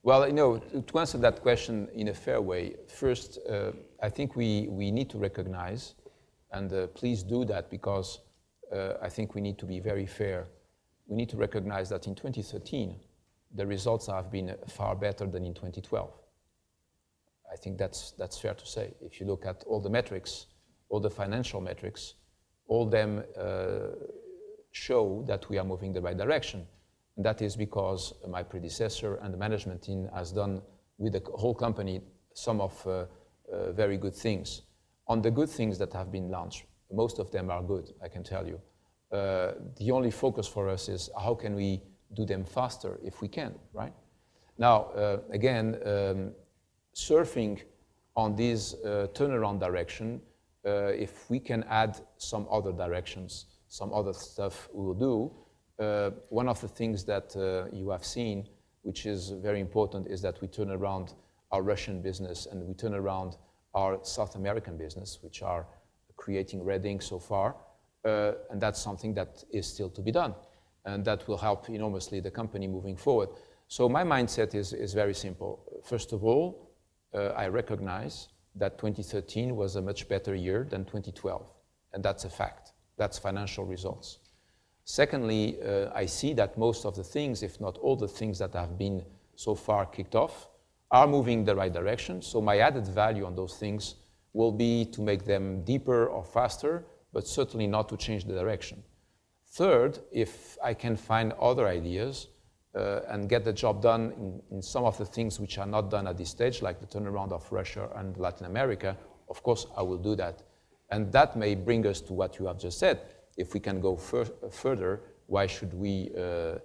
Well, you know, to answer that question in a fair way, first, uh, I think we, we need to recognize, and uh, please do that because uh, I think we need to be very fair. We need to recognize that in 2013, the results have been far better than in 2012. I think that's, that's fair to say. If you look at all the metrics, all the financial metrics, all them uh, show that we are moving the right direction. And that is because my predecessor and the management team has done with the whole company some of uh, uh, very good things. On the good things that have been launched, most of them are good, I can tell you. Uh, the only focus for us is how can we do them faster if we can, right? Now, uh, again, um, surfing on this uh, turnaround direction, uh, if we can add some other directions, some other stuff we will do. Uh, one of the things that uh, you have seen, which is very important, is that we turn around our Russian business and we turn around our South American business, which are creating red ink so far. Uh, and that's something that is still to be done. And that will help enormously the company moving forward. So my mindset is, is very simple. First of all, uh, I recognize that 2013 was a much better year than 2012. And that's a fact. That's financial results. Secondly, uh, I see that most of the things, if not all the things that have been so far kicked off, are moving in the right direction. So my added value on those things will be to make them deeper or faster, but certainly not to change the direction. Third, if I can find other ideas uh, and get the job done in, in, some of the things which are not done at this stage, like the turnaround of Russia and Latin America, of course I will do that. And that may bring us to what you have just said. If we can go fur further, why should we uh,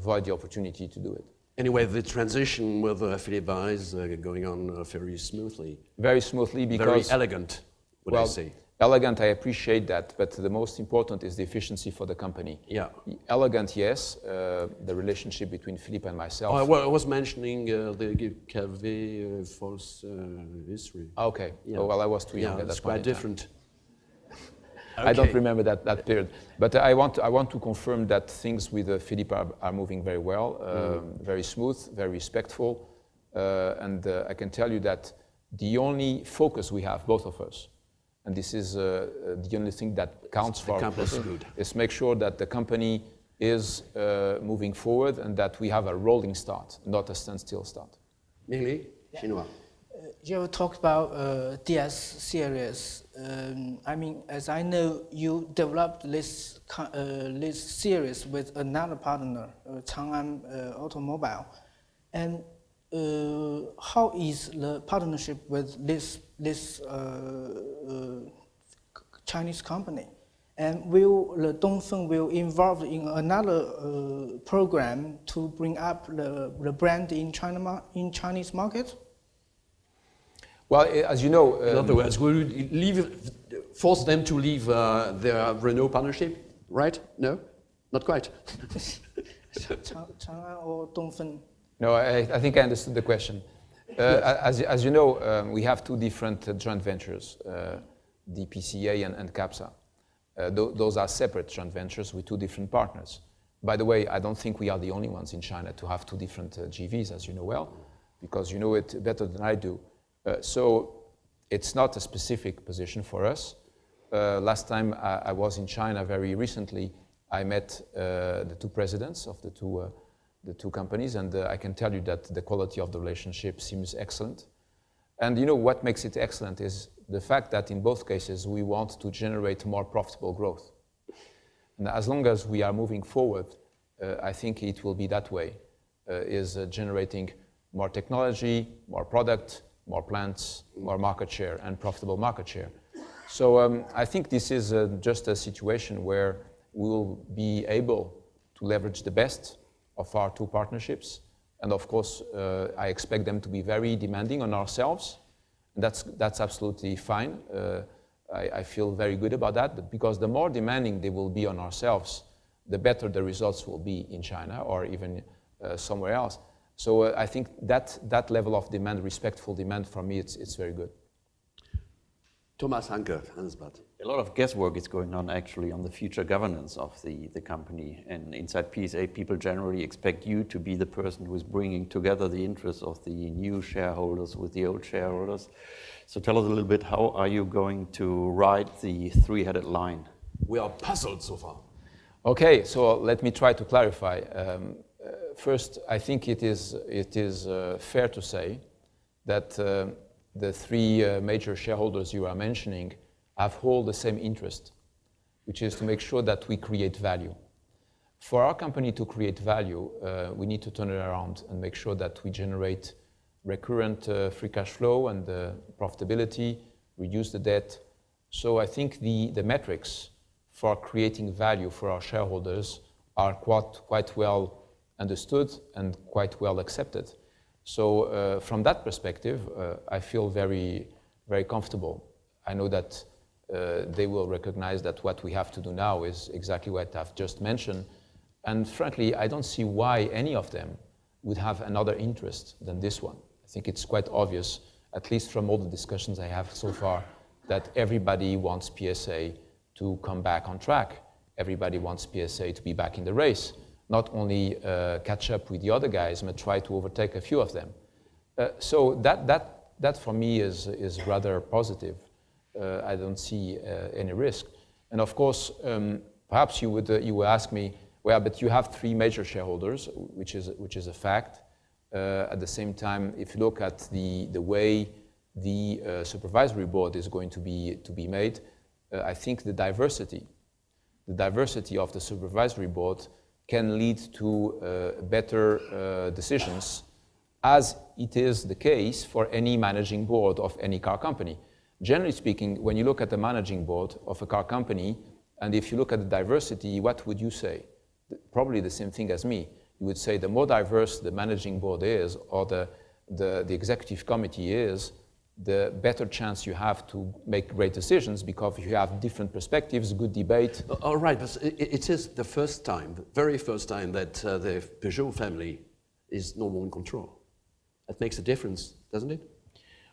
avoid the opportunity to do it? Anyway, the transition with uh, Philippe is uh, going on uh, very smoothly. Very smoothly because... Very elegant, would well, I say. Elegant, I appreciate that, but the most important is the efficiency for the company. Yeah. Elegant, yes, uh, the relationship between Philippe and myself. Oh, well, I was mentioning uh, the Calvet uh, false history. Okay. Yeah. Oh, well, I was too young yeah, at that it's quite different. Okay. I don't remember that, that period. But I want, to, I want to confirm that things with uh, Philippe are, are, moving very well, uh, mm. very smooth, very respectful. Uh, and I can tell you that the only focus we have, both of us, and this is uh, the only thing that counts for the us, is make sure that the company is uh, moving forward and that we have a rolling start, not a standstill start. Really? Chinois. You talked about uh, DS series. Um, I mean, as I know, you developed this uh, this series with another partner, uh, Chang'an uh, Automobile, and uh, how is the partnership with this this uh, Chinese company? And will the Dongfeng will involved in another uh, program to bring up the, the brand in China in Chinese market? Well, as you know, um, in other words, will you leave, force them to leave uh, their Renault partnership? Right? No, not quite. <laughs> Chang'an or Dongfeng? No, I, I, think I understood the question. Uh, as, as, you know, um, we have two different uh, joint ventures, uh, DPCA and, and CAPSA. Uh, th those are separate joint ventures with two different partners. By the way, I don't think we are the only ones in China to have two different uh, JVs, as you know well, because you know it better than I do. Uh, so it's not a specific position for us. Uh, last time I, I, was in China very recently, I met uh, the two presidents of the two, the two companies, and I can tell you that the quality of the relationship seems excellent. And you know what makes it excellent is the fact that in both cases we want to generate more profitable growth. And as long as we are moving forward, uh, I think it will be that way, uh, is uh, generating more technology, more product, more plants, more market share, and profitable market share. So um, I think this is uh, just a situation where we will be able to leverage the best of our two partnerships. And of course, uh, I expect them to be very demanding on ourselves And that's, that's absolutely fine. Uh, I, I, feel very good about that because the more demanding they will be on ourselves, the better the results will be in China or even uh, somewhere else. So uh, I think that, that level of demand, respectful demand, for me, it's, it's very good. Thomas Hanke, Handelsblatt. A lot of guesswork is going on actually on the future governance of the, the company. And inside PSA, people generally expect you to be the person who is bringing together the interests of the new shareholders with the old shareholders. So tell us a little bit, how are you going to ride the three-headed line? We are puzzled so far. Okay, so let me try to clarify. Um, first, I think it is, it is uh, fair to say that uh, the three uh, major shareholders you are mentioning have all the same interest, which is to make sure that we create value. For our company to create value, we need to turn it around and make sure that we generate recurrent free cash flow and profitability, reduce the debt. So I think the, metrics for creating value for our shareholders are quite, quite well understood and quite well accepted. So uh, from that perspective, uh, I feel very, very comfortable. I know that uh, they will recognize that what we have to do now is exactly what I've just mentioned. And frankly, I don't see why any of them would have another interest than this one. I think it's quite obvious, at least from all the discussions I have so far, that everybody wants PSA to come back on track. Everybody wants PSA to be back in the race not only uh, catch up with the other guys, but try to overtake a few of them. Uh, so that, that, that for me is, is rather positive. Uh, I don't see uh, any risk. And of course, um, perhaps you would, uh, you would ask me, well, but you have three major shareholders, which is, which is a fact. Uh, at the same time, if you look at the, the way the supervisory board is going to be, to be made, I think the diversity, the diversity of the supervisory board can lead to uh, better uh, decisions, as it is the case for any managing board of any car company. Generally speaking, when you look at the managing board of a car company, and if you look at the diversity, what would you say? Probably the same thing as me. You would say the more diverse the managing board is, or the, the, the executive committee is, the better chance you have to make great decisions because you have different perspectives, good debate. Uh, all right, but it is the first time, the very first time that uh, the Peugeot family is no more in control. That makes a difference, doesn't it?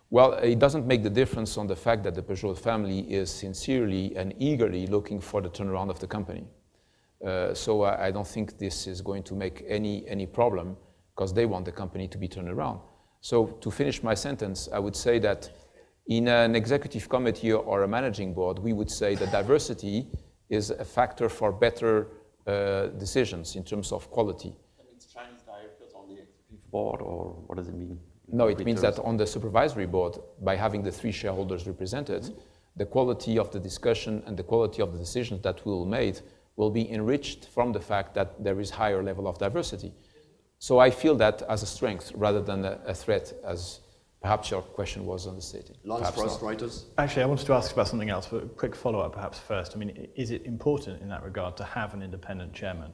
Well, it doesn't make the difference on the fact that the Peugeot family is sincerely and eagerly looking for the turnaround of the company. Uh, so I, I don't think this is going to make any, any problem because they want the company to be turned around. So to finish my sentence, I would say that in an executive committee or a managing board, we would say that diversity is a factor for better uh, decisions in terms of quality. That means Chinese directors on the executive board, or what does it mean? No, it means that on the supervisory board, by having the three shareholders represented, mm-hmm. the quality of the discussion and the quality of the decisions that will be made will be enriched from the fact that there is higher level of diversity. So I feel that as a strength rather than a, a threat, as perhaps your question was understated. Laurence Frost, Reuters. Actually, I wanted to ask about something else, but a quick follow-up perhaps first. I mean, is it important in that regard to have an independent chairman?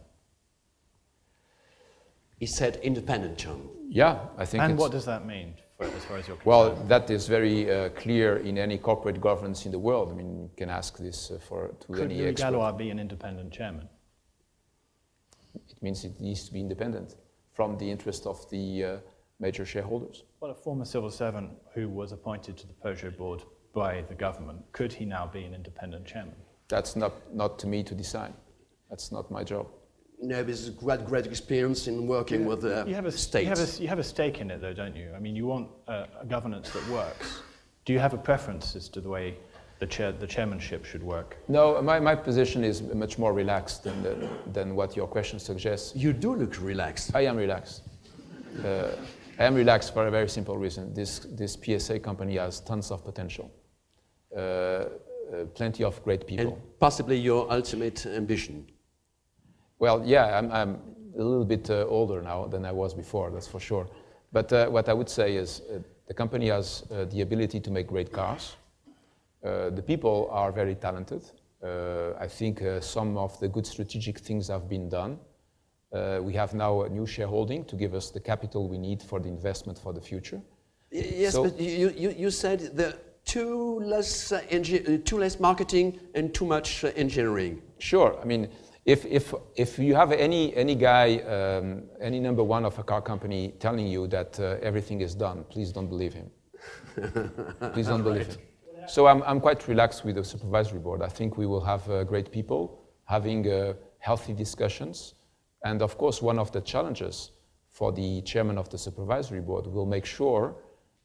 He said independent chairman. Yeah, I think. And what does that mean? For, as far as you're well, that is very uh, clear in any corporate governance in the world. I mean, you can ask this uh, for to Could any Louis expert. Gallois be an independent chairman? It means it needs to be independent from the interest of the uh, major shareholders. Well, a former civil servant who was appointed to the Peugeot board by the government, could he now be an independent chairman? That's not, not to me to decide. That's not my job. No, this is great, great experience in working yeah, with the you have a, states. You have, a, you have a stake in it, though, don't you? I mean, you want a, a governance that works. Do you have a preference as to the way the, chair, the chairmanship should work? No, my, my position is much more relaxed than, the, than what your question suggests. You do look relaxed. I am relaxed. Uh, I am relaxed for a very simple reason. This, this PSA company has tons of potential, uh, uh, plenty of great people. And possibly your ultimate ambition. Well, yeah, I'm, I'm a little bit uh, older now than I was before, that's for sure. But uh, what I would say is uh, the company has uh, the ability to make great cars. Uh, the people are very talented. Uh, I think some of the good strategic things have been done. we have now a new shareholding to give us the capital we need for the investment for the future. Yes, so but you, you, you said the too less, too less marketing and too much engineering. Sure. I mean, if, if, if you have any, any guy, um, any number one of a car company telling you that uh, everything is done, please don't believe him. <laughs> please don't believe right. him. So I'm, I'm quite relaxed with the supervisory board. I think we will have uh, great people having uh, healthy discussions. And of course, one of the challenges for the chairman of the supervisory board will make sure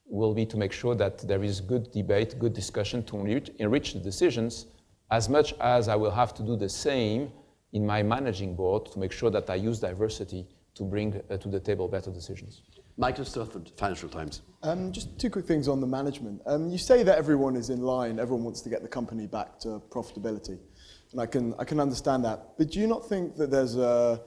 will be to make sure that there is good debate, good discussion to enrich, enrich the decisions as much as I will have to do the same in my managing board to make sure that I use diversity to bring uh, to the table better decisions. Michael Stothard, Financial Times. Um, just two quick things on the management. Um, you say that everyone is in line, everyone wants to get the company back to profitability, and I can, I can understand that. But do you not think that there's a,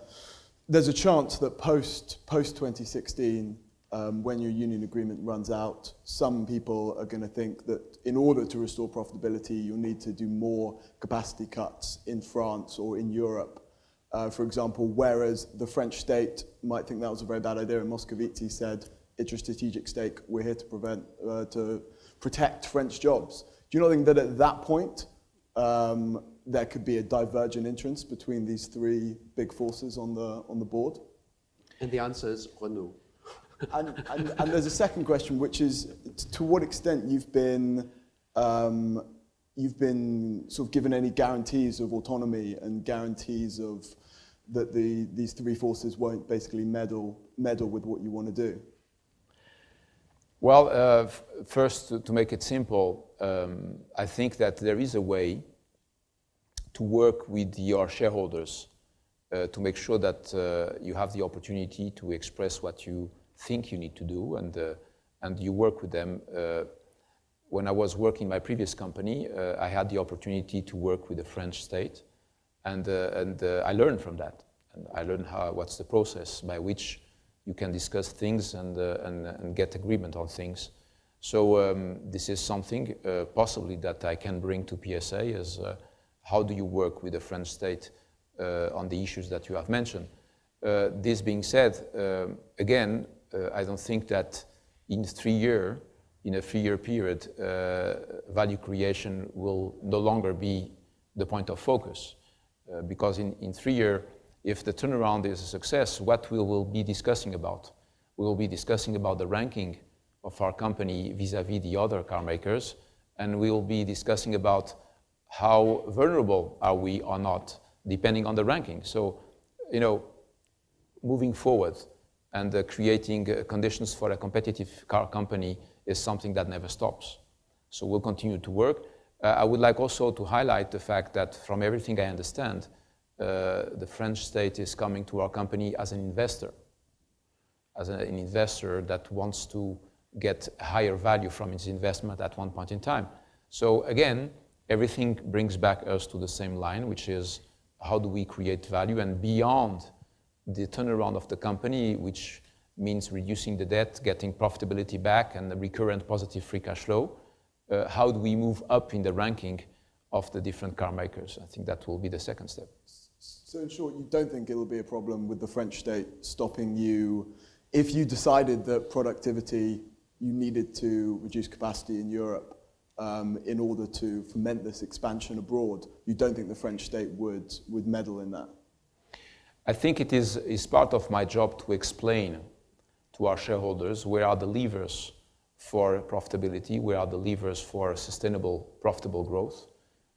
there's a chance that post, post 2016, um, when your union agreement runs out, some people are going to think that in order to restore profitability, you'll need to do more capacity cuts in France or in Europe. Uh, for example, whereas the French state might think that was a very bad idea, and Moscovici said, it's a strategic stake, we're here to, prevent, uh, to protect French jobs. Do you not think that at that point, um, there could be a divergent interest between these three big forces on the, on the board? And the answer is Renault <laughs> and, and, and, there's a second question, which is to what extent you've been um, you've been sort of given any guarantees of autonomy and guarantees of that the, these three forces won't basically meddle meddle with what you want to do. Well, uh, first to, to, make it simple, um, I think that there is a way to work with your shareholders uh, to make sure that uh, you have the opportunity to express what you think you need to do, and, uh, and you work with them. Uh, when I was working in my previous company, uh, I had the opportunity to work with the French state, and, and I learned from that. And I learned how, what's the process by which you can discuss things and, and, and get agreement on things. So um, this is something uh, possibly that I can bring to PSA is uh, how do you work with the French state uh, on the issues that you have mentioned. this being said, um, again, uh, I don't think that in three year, in a three-year period, uh, value creation will no longer be the point of focus. Uh, because in, in three year, if the turnaround is a success, what we will be discussing about? We will be discussing about the ranking of our company vis-a-vis -vis the other car makers, and we will be discussing about how vulnerable are we or not, depending on the ranking. So, you know, moving forward, and uh, creating uh, conditions for a competitive car company is something that never stops. So we'll continue to work. Uh, I would like also to highlight the fact that from everything I understand, uh, the French state is coming to our company as an investor, as an investor that wants to get higher value from its investment at one point in time. So again, everything brings back us to the same line, which is how do we create value and beyond the turnaround of the company, which means reducing the debt, getting profitability back, and the recurrent positive free cash flow. Uh, how do we move up in the ranking of the different car makers? I think that will be the second step. So, in short, you don't think it'll be a problem with the French state stopping you if you decided that productivity you needed to reduce capacity in Europe um, in order to foment this expansion abroad, you don't think the French state would, would meddle in that? I think it is, is part of my job to explain to our shareholders where are the levers for profitability, where are the levers for sustainable, profitable growth.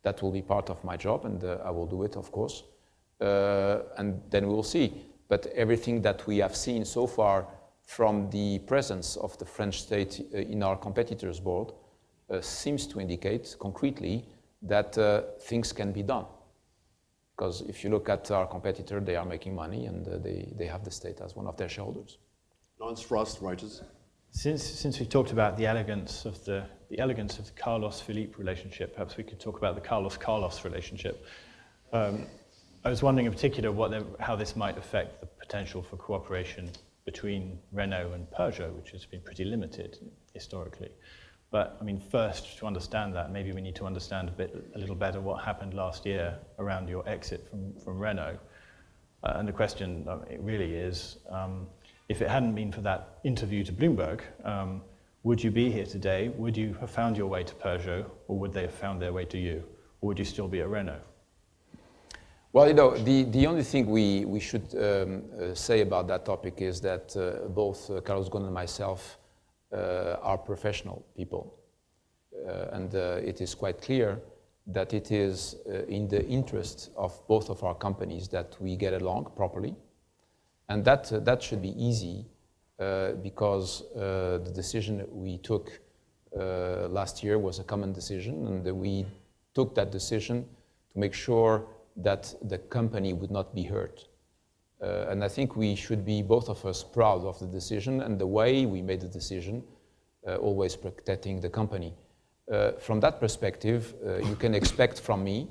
That will be part of my job, and uh, I will do it, of course. Uh, and then we'll see. But everything that we have seen so far from the presence of the French state uh, in our competitors' board seems to indicate concretely that things can be done. Because if you look at our competitor, they are making money and they, they have the state as one of their shareholders. Since, since we talked about the elegance of the, the elegance of the Carlos Philippe relationship, perhaps we could talk about the Carlos Carlos relationship. Um, I was wondering in particular what the, how this might affect the potential for cooperation between Renault and Peugeot, which has been pretty limited historically. But I mean, first, to understand that, maybe we need to understand a bit, a little better what happened last year around your exit from, from Renault. Uh, and the question uh, it really is, um, if it hadn't been for that interview to Bloomberg, um, would you be here today? Would you have found your way to Peugeot, or would they have found their way to you? Or would you still be at Renault? Well, you know, the, the only thing we, we should um, uh, say about that topic is that uh, both uh, Carlos Ghosn and myself uh, are professional people. Uh, and uh, it is quite clear that it is in the interest of both of our companies that we get along properly. And that, that should be easy because the decision we took last year was a common decision, and we took that decision to make sure that the company would not be hurt. Uh, and I think we should be, both of us, proud of the decision and the way we made the decision, uh, always protecting the company. Uh, from that perspective, uh, you can expect from me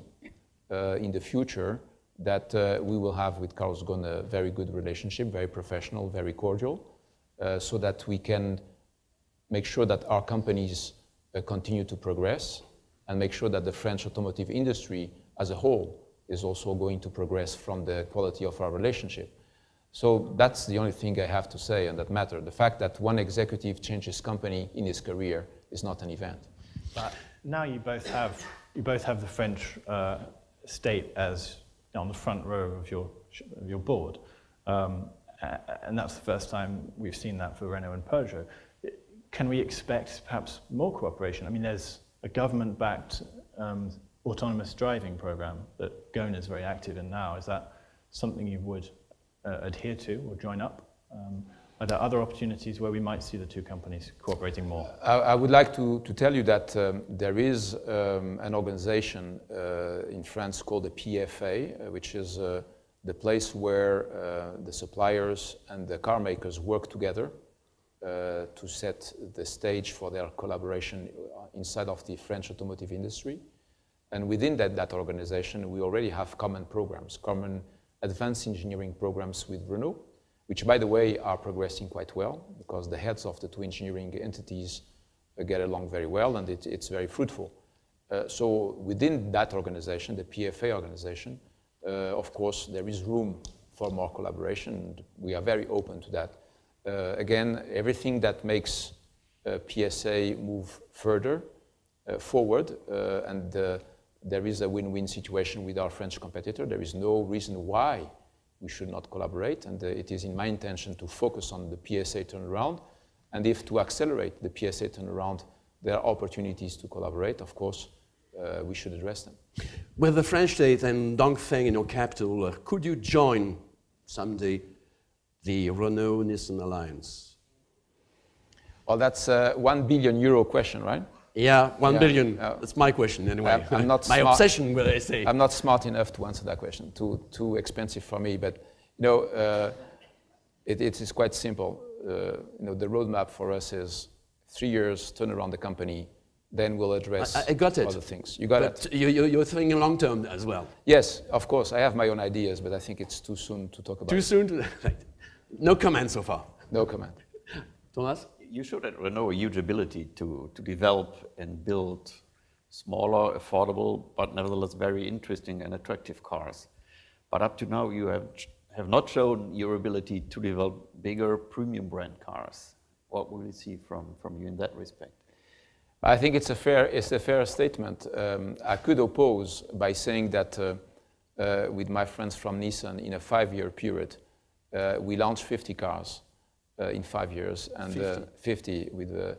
uh, in the future that uh, we will have with Carlos Ghosn a very good relationship, very professional, very cordial, so that we can make sure that our companies continue to progress and make sure that the French automotive industry as a whole is also going to progress from the quality of our relationship. So that's the only thing I have to say on that matter. The fact that one executive changes company in his career is not an event. But now you both have, you both have the French uh, state as on the front row of your, of your board. Um, and that's the first time we've seen that for Renault and Peugeot. Can we expect perhaps more cooperation? I mean, there's a government-backed um, autonomous driving program that Ghosn is very active in now. Is that something you would uh, adhere to or join up? Um, are there other opportunities where we might see the two companies cooperating more? I, I would like to, to tell you that um, there is um, an organization uh, in France called the PFA, uh, which is uh, the place where uh, the suppliers and the car makers work together uh, to set the stage for their collaboration inside of the French automotive industry. And within that, that organization, we already have common programs, common advanced engineering programs with Renault, which, by the way, are progressing quite well because the heads of the two engineering entities uh, get along very well and it, it's very fruitful. Uh, so within that organization, the PFA organization, uh, of course, there is room for more collaboration. And we are very open to that. Uh, again, everything that makes uh, PSA move further uh, forward and there is a win-win situation with our French competitor. There is no reason why we should not collaborate, and uh, it is in my intention to focus on the PSA turnaround. And if to accelerate the PSA turnaround, there are opportunities to collaborate, of course, uh, we should address them. With the French state and Dongfeng in your capital, uh, could you join someday the Renault-Nissan alliance? Well, that's a one billion euro question, right? Yeah, one yeah, billion. Uh, That's my question anyway. I'm, not <laughs> my smart, obsession, will I say? I'm not smart enough to answer that question. Too too expensive for me. But you know, uh, it, it is quite simple. Uh, you know, the roadmap for us is three years, turn around the company, then we'll address I, I got it. other things. You got but it? You, you, you're thinking long term as well. Yes, of course. I have my own ideas, but I think it's too soon to talk about Too it. soon? To, <laughs> no comment so far. No comment. Thomas? You showed at Renault a huge ability to, to develop and build smaller, affordable, but nevertheless very interesting and attractive cars. But up to now, you have, have not shown your ability to develop bigger premium brand cars. What will we see from, from you in that respect? I think it's a fair, it's a fair statement. Um, I could oppose by saying that uh, uh, with my friends from Nissan, in a five-year period, uh, we launched 50 cars in five years, and 50, 50 with, uh,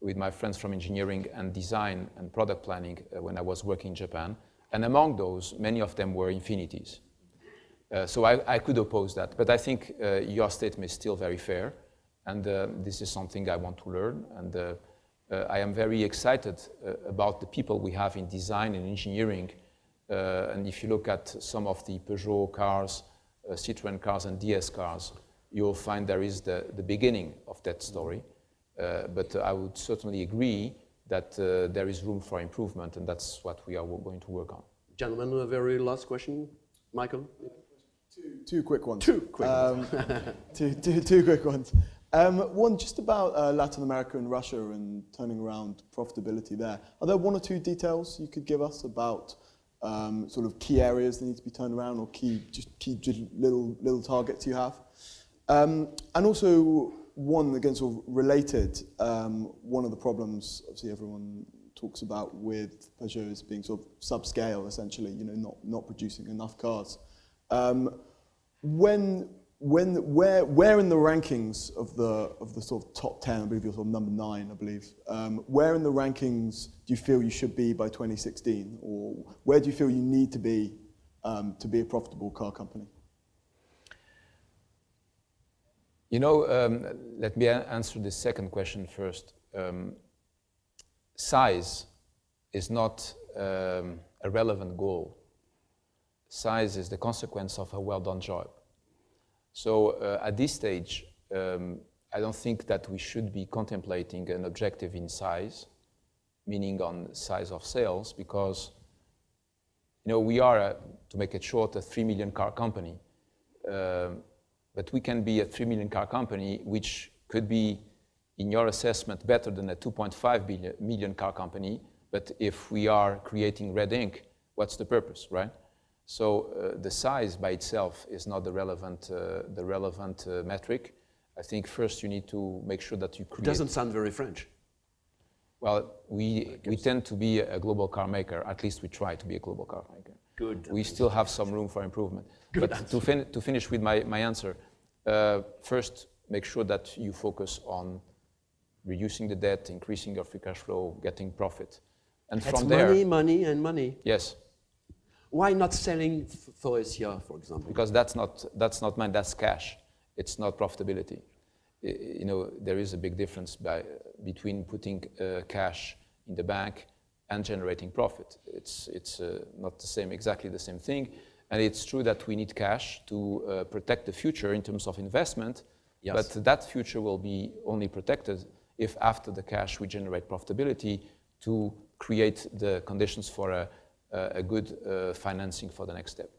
with my friends from engineering and design and product planning uh, when I was working in Japan. And among those, many of them were infinities. Uh, so I, I, could oppose that, but I think your statement is still very fair, and this is something I want to learn. And uh, I am very excited uh, about the people we have in design and engineering. Uh, and if you look at some of the Peugeot cars, Citroën cars, and DS cars, you'll find there is the, the beginning of that story. but I would certainly agree that there is room for improvement, and that's what we are going to work on. Gentlemen, a very last question. Michael? Two, two quick ones. Two quick um, ones. <laughs> two, two, two quick ones. Um, one just about uh, Latin America and Russia and turning around profitability there. Are there one or two details you could give us about um, sort of key areas that need to be turned around or key just key little little targets you have? Um, and also one again sort of related. Um, one of the problems obviously everyone talks about with Peugeot is being sort of subscale essentially. You know, not not producing enough cars. Um, when when, where, where in the rankings of the, of the sort of top 10, I believe you're sort of number nine, I believe, um, where in the rankings do you feel you should be by 2016? Or where do you feel you need to be um, to be a profitable car company? You know, um, let me answer the second question first. Um, size is not um, a relevant goal. Size is the consequence of a well done job. So uh, at this stage, um, I don't think that we should be contemplating an objective in size, meaning on size of sales, because you know we are, a, to make it short, a three million car company, um, but we can be a three million car company which could be, in your assessment, better than a 2.5 billion, million car company. But if we are creating red ink, what's the purpose, right? So uh, the size by itself is not the relevant, uh, the relevant uh, metric. I think first you need to make sure that you create. It doesn't sound very French. Well, we, we tend to be a global car maker. At least we try to be a global car maker. Good. We still have some room for improvement. Good but to, fin to, finish with my, my answer, uh, first make sure that you focus on reducing the debt, increasing your free cash flow, getting profit. And That's from there, money, money, and money. Yes, why not selling Faurecia, for example? Because that's not, that's not mine, that's cash. It's not profitability. You know, there is a big difference by, between putting uh, cash in the bank and generating profit. It's, it's uh, not the same, exactly the same thing. And it's true that we need cash to uh, protect the future in terms of investment, yes. but that future will be only protected if after the cash we generate profitability to create the conditions for a a good uh, financing for the next step.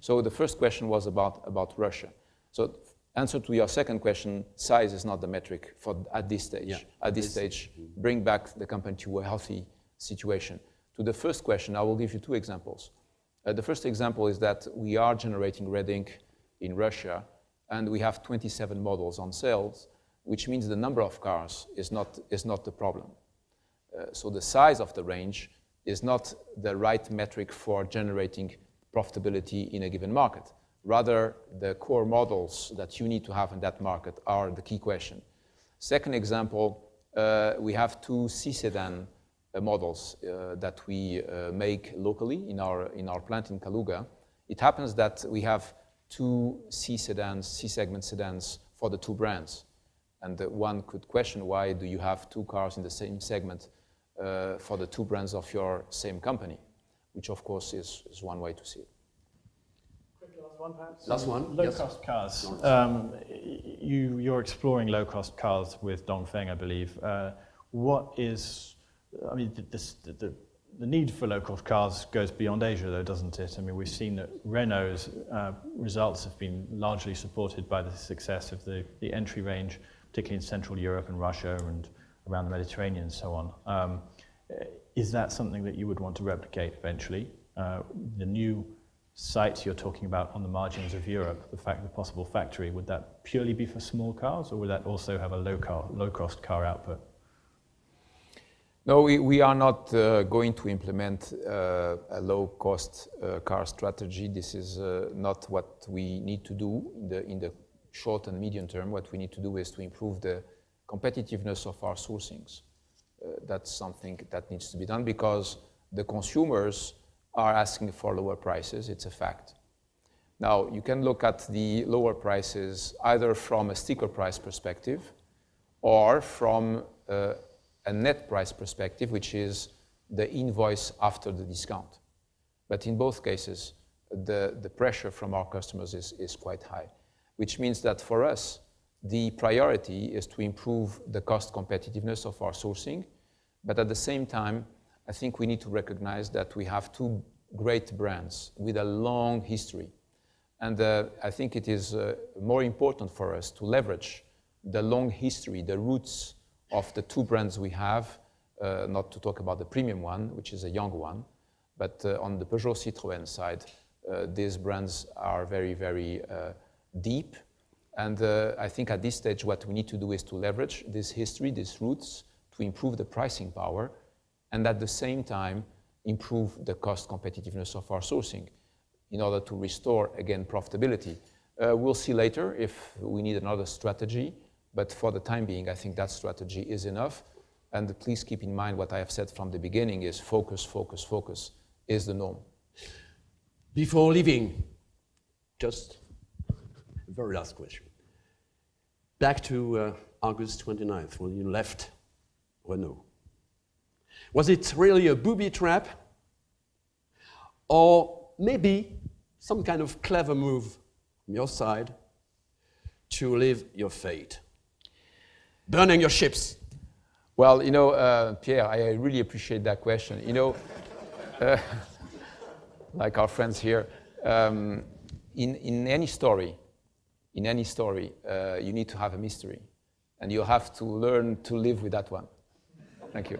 So the first question was about, about Russia. So answer to your second question, size is not the metric for at this stage. Yeah. At this stage, bring back the company to a healthy situation. To the first question, I will give you two examples. Uh, the first example is that we are generating red ink in Russia, and we have 27 models on sales, which means the number of cars is not, is not the problem. Uh, so the size of the range is not the right metric for generating profitability in a given market. Rather, the core models that you need to have in that market are the key question. Second example, uh, we have two C sedan uh, models uh, that we uh, make locally in our, in our plant in Kaluga. It happens that we have two C sedans, C segment sedans for the two brands. And one could question why do you have two cars in the same segment uh, for the two brands of your same company, which of course is, is one way to see it. Quick last one, perhaps. Last one. Low-cost cars. Um, you, you're exploring low-cost cars with Dongfeng, I believe. Uh, what is, I mean, the, the, the need for low-cost cars goes beyond Asia, though, doesn't it? I mean, we've seen that Renault's uh, results have been largely supported by the success of the, the entry range, particularly in Central Europe and Russia and around the Mediterranean and so on. Um, is that something that you would want to replicate eventually? Uh, the new sites you're talking about on the margins of Europe, the fact the possible factory, would that purely be for small cars, or would that also have a low, car, low cost car output? No, we, are not uh, going to implement uh, a low cost uh, car strategy. This is not what we need to do in the, in the short and medium term. What we need to do is to improve the competitiveness of our sourcings. That's something that needs to be done because the consumers are asking for lower prices. It's a fact. Now, you can look at the lower prices either from a sticker price perspective or from a net price perspective, which is the invoice after the discount. But in both cases, the, the pressure from our customers is, is quite high, which means that for us, the priority is to improve the cost competitiveness of our sourcing. But at the same time, I think we need to recognize that we have two great brands with a long history. And uh, I think it is uh, more important for us to leverage the long history, the roots of the two brands we have, uh, not to talk about the premium one, which is a young one, but uh, on the Peugeot Citroën side, uh, these brands are very, very deep. And I think at this stage, what we need to do is to leverage this history, these roots, to improve the pricing power, and at the same time, improve the cost competitiveness of our sourcing in order to restore, again, profitability. We'll see later if we need another strategy, but for the time being, I think that strategy is enough. And please keep in mind what I have said from the beginning is focus, focus, focus is the norm. Before leaving, just a very last question. Back to uh, August 29th, when you left Renault. Was it really a booby trap? Or maybe some kind of clever move from your side to live your fate? Burning your ships. Well, you know, uh, Pierre, I really appreciate that question. You know, uh, <laughs> like our friends here, um, in, in any story, in any story, uh, you need to have a mystery. And you have to learn to live with that one. Thank you.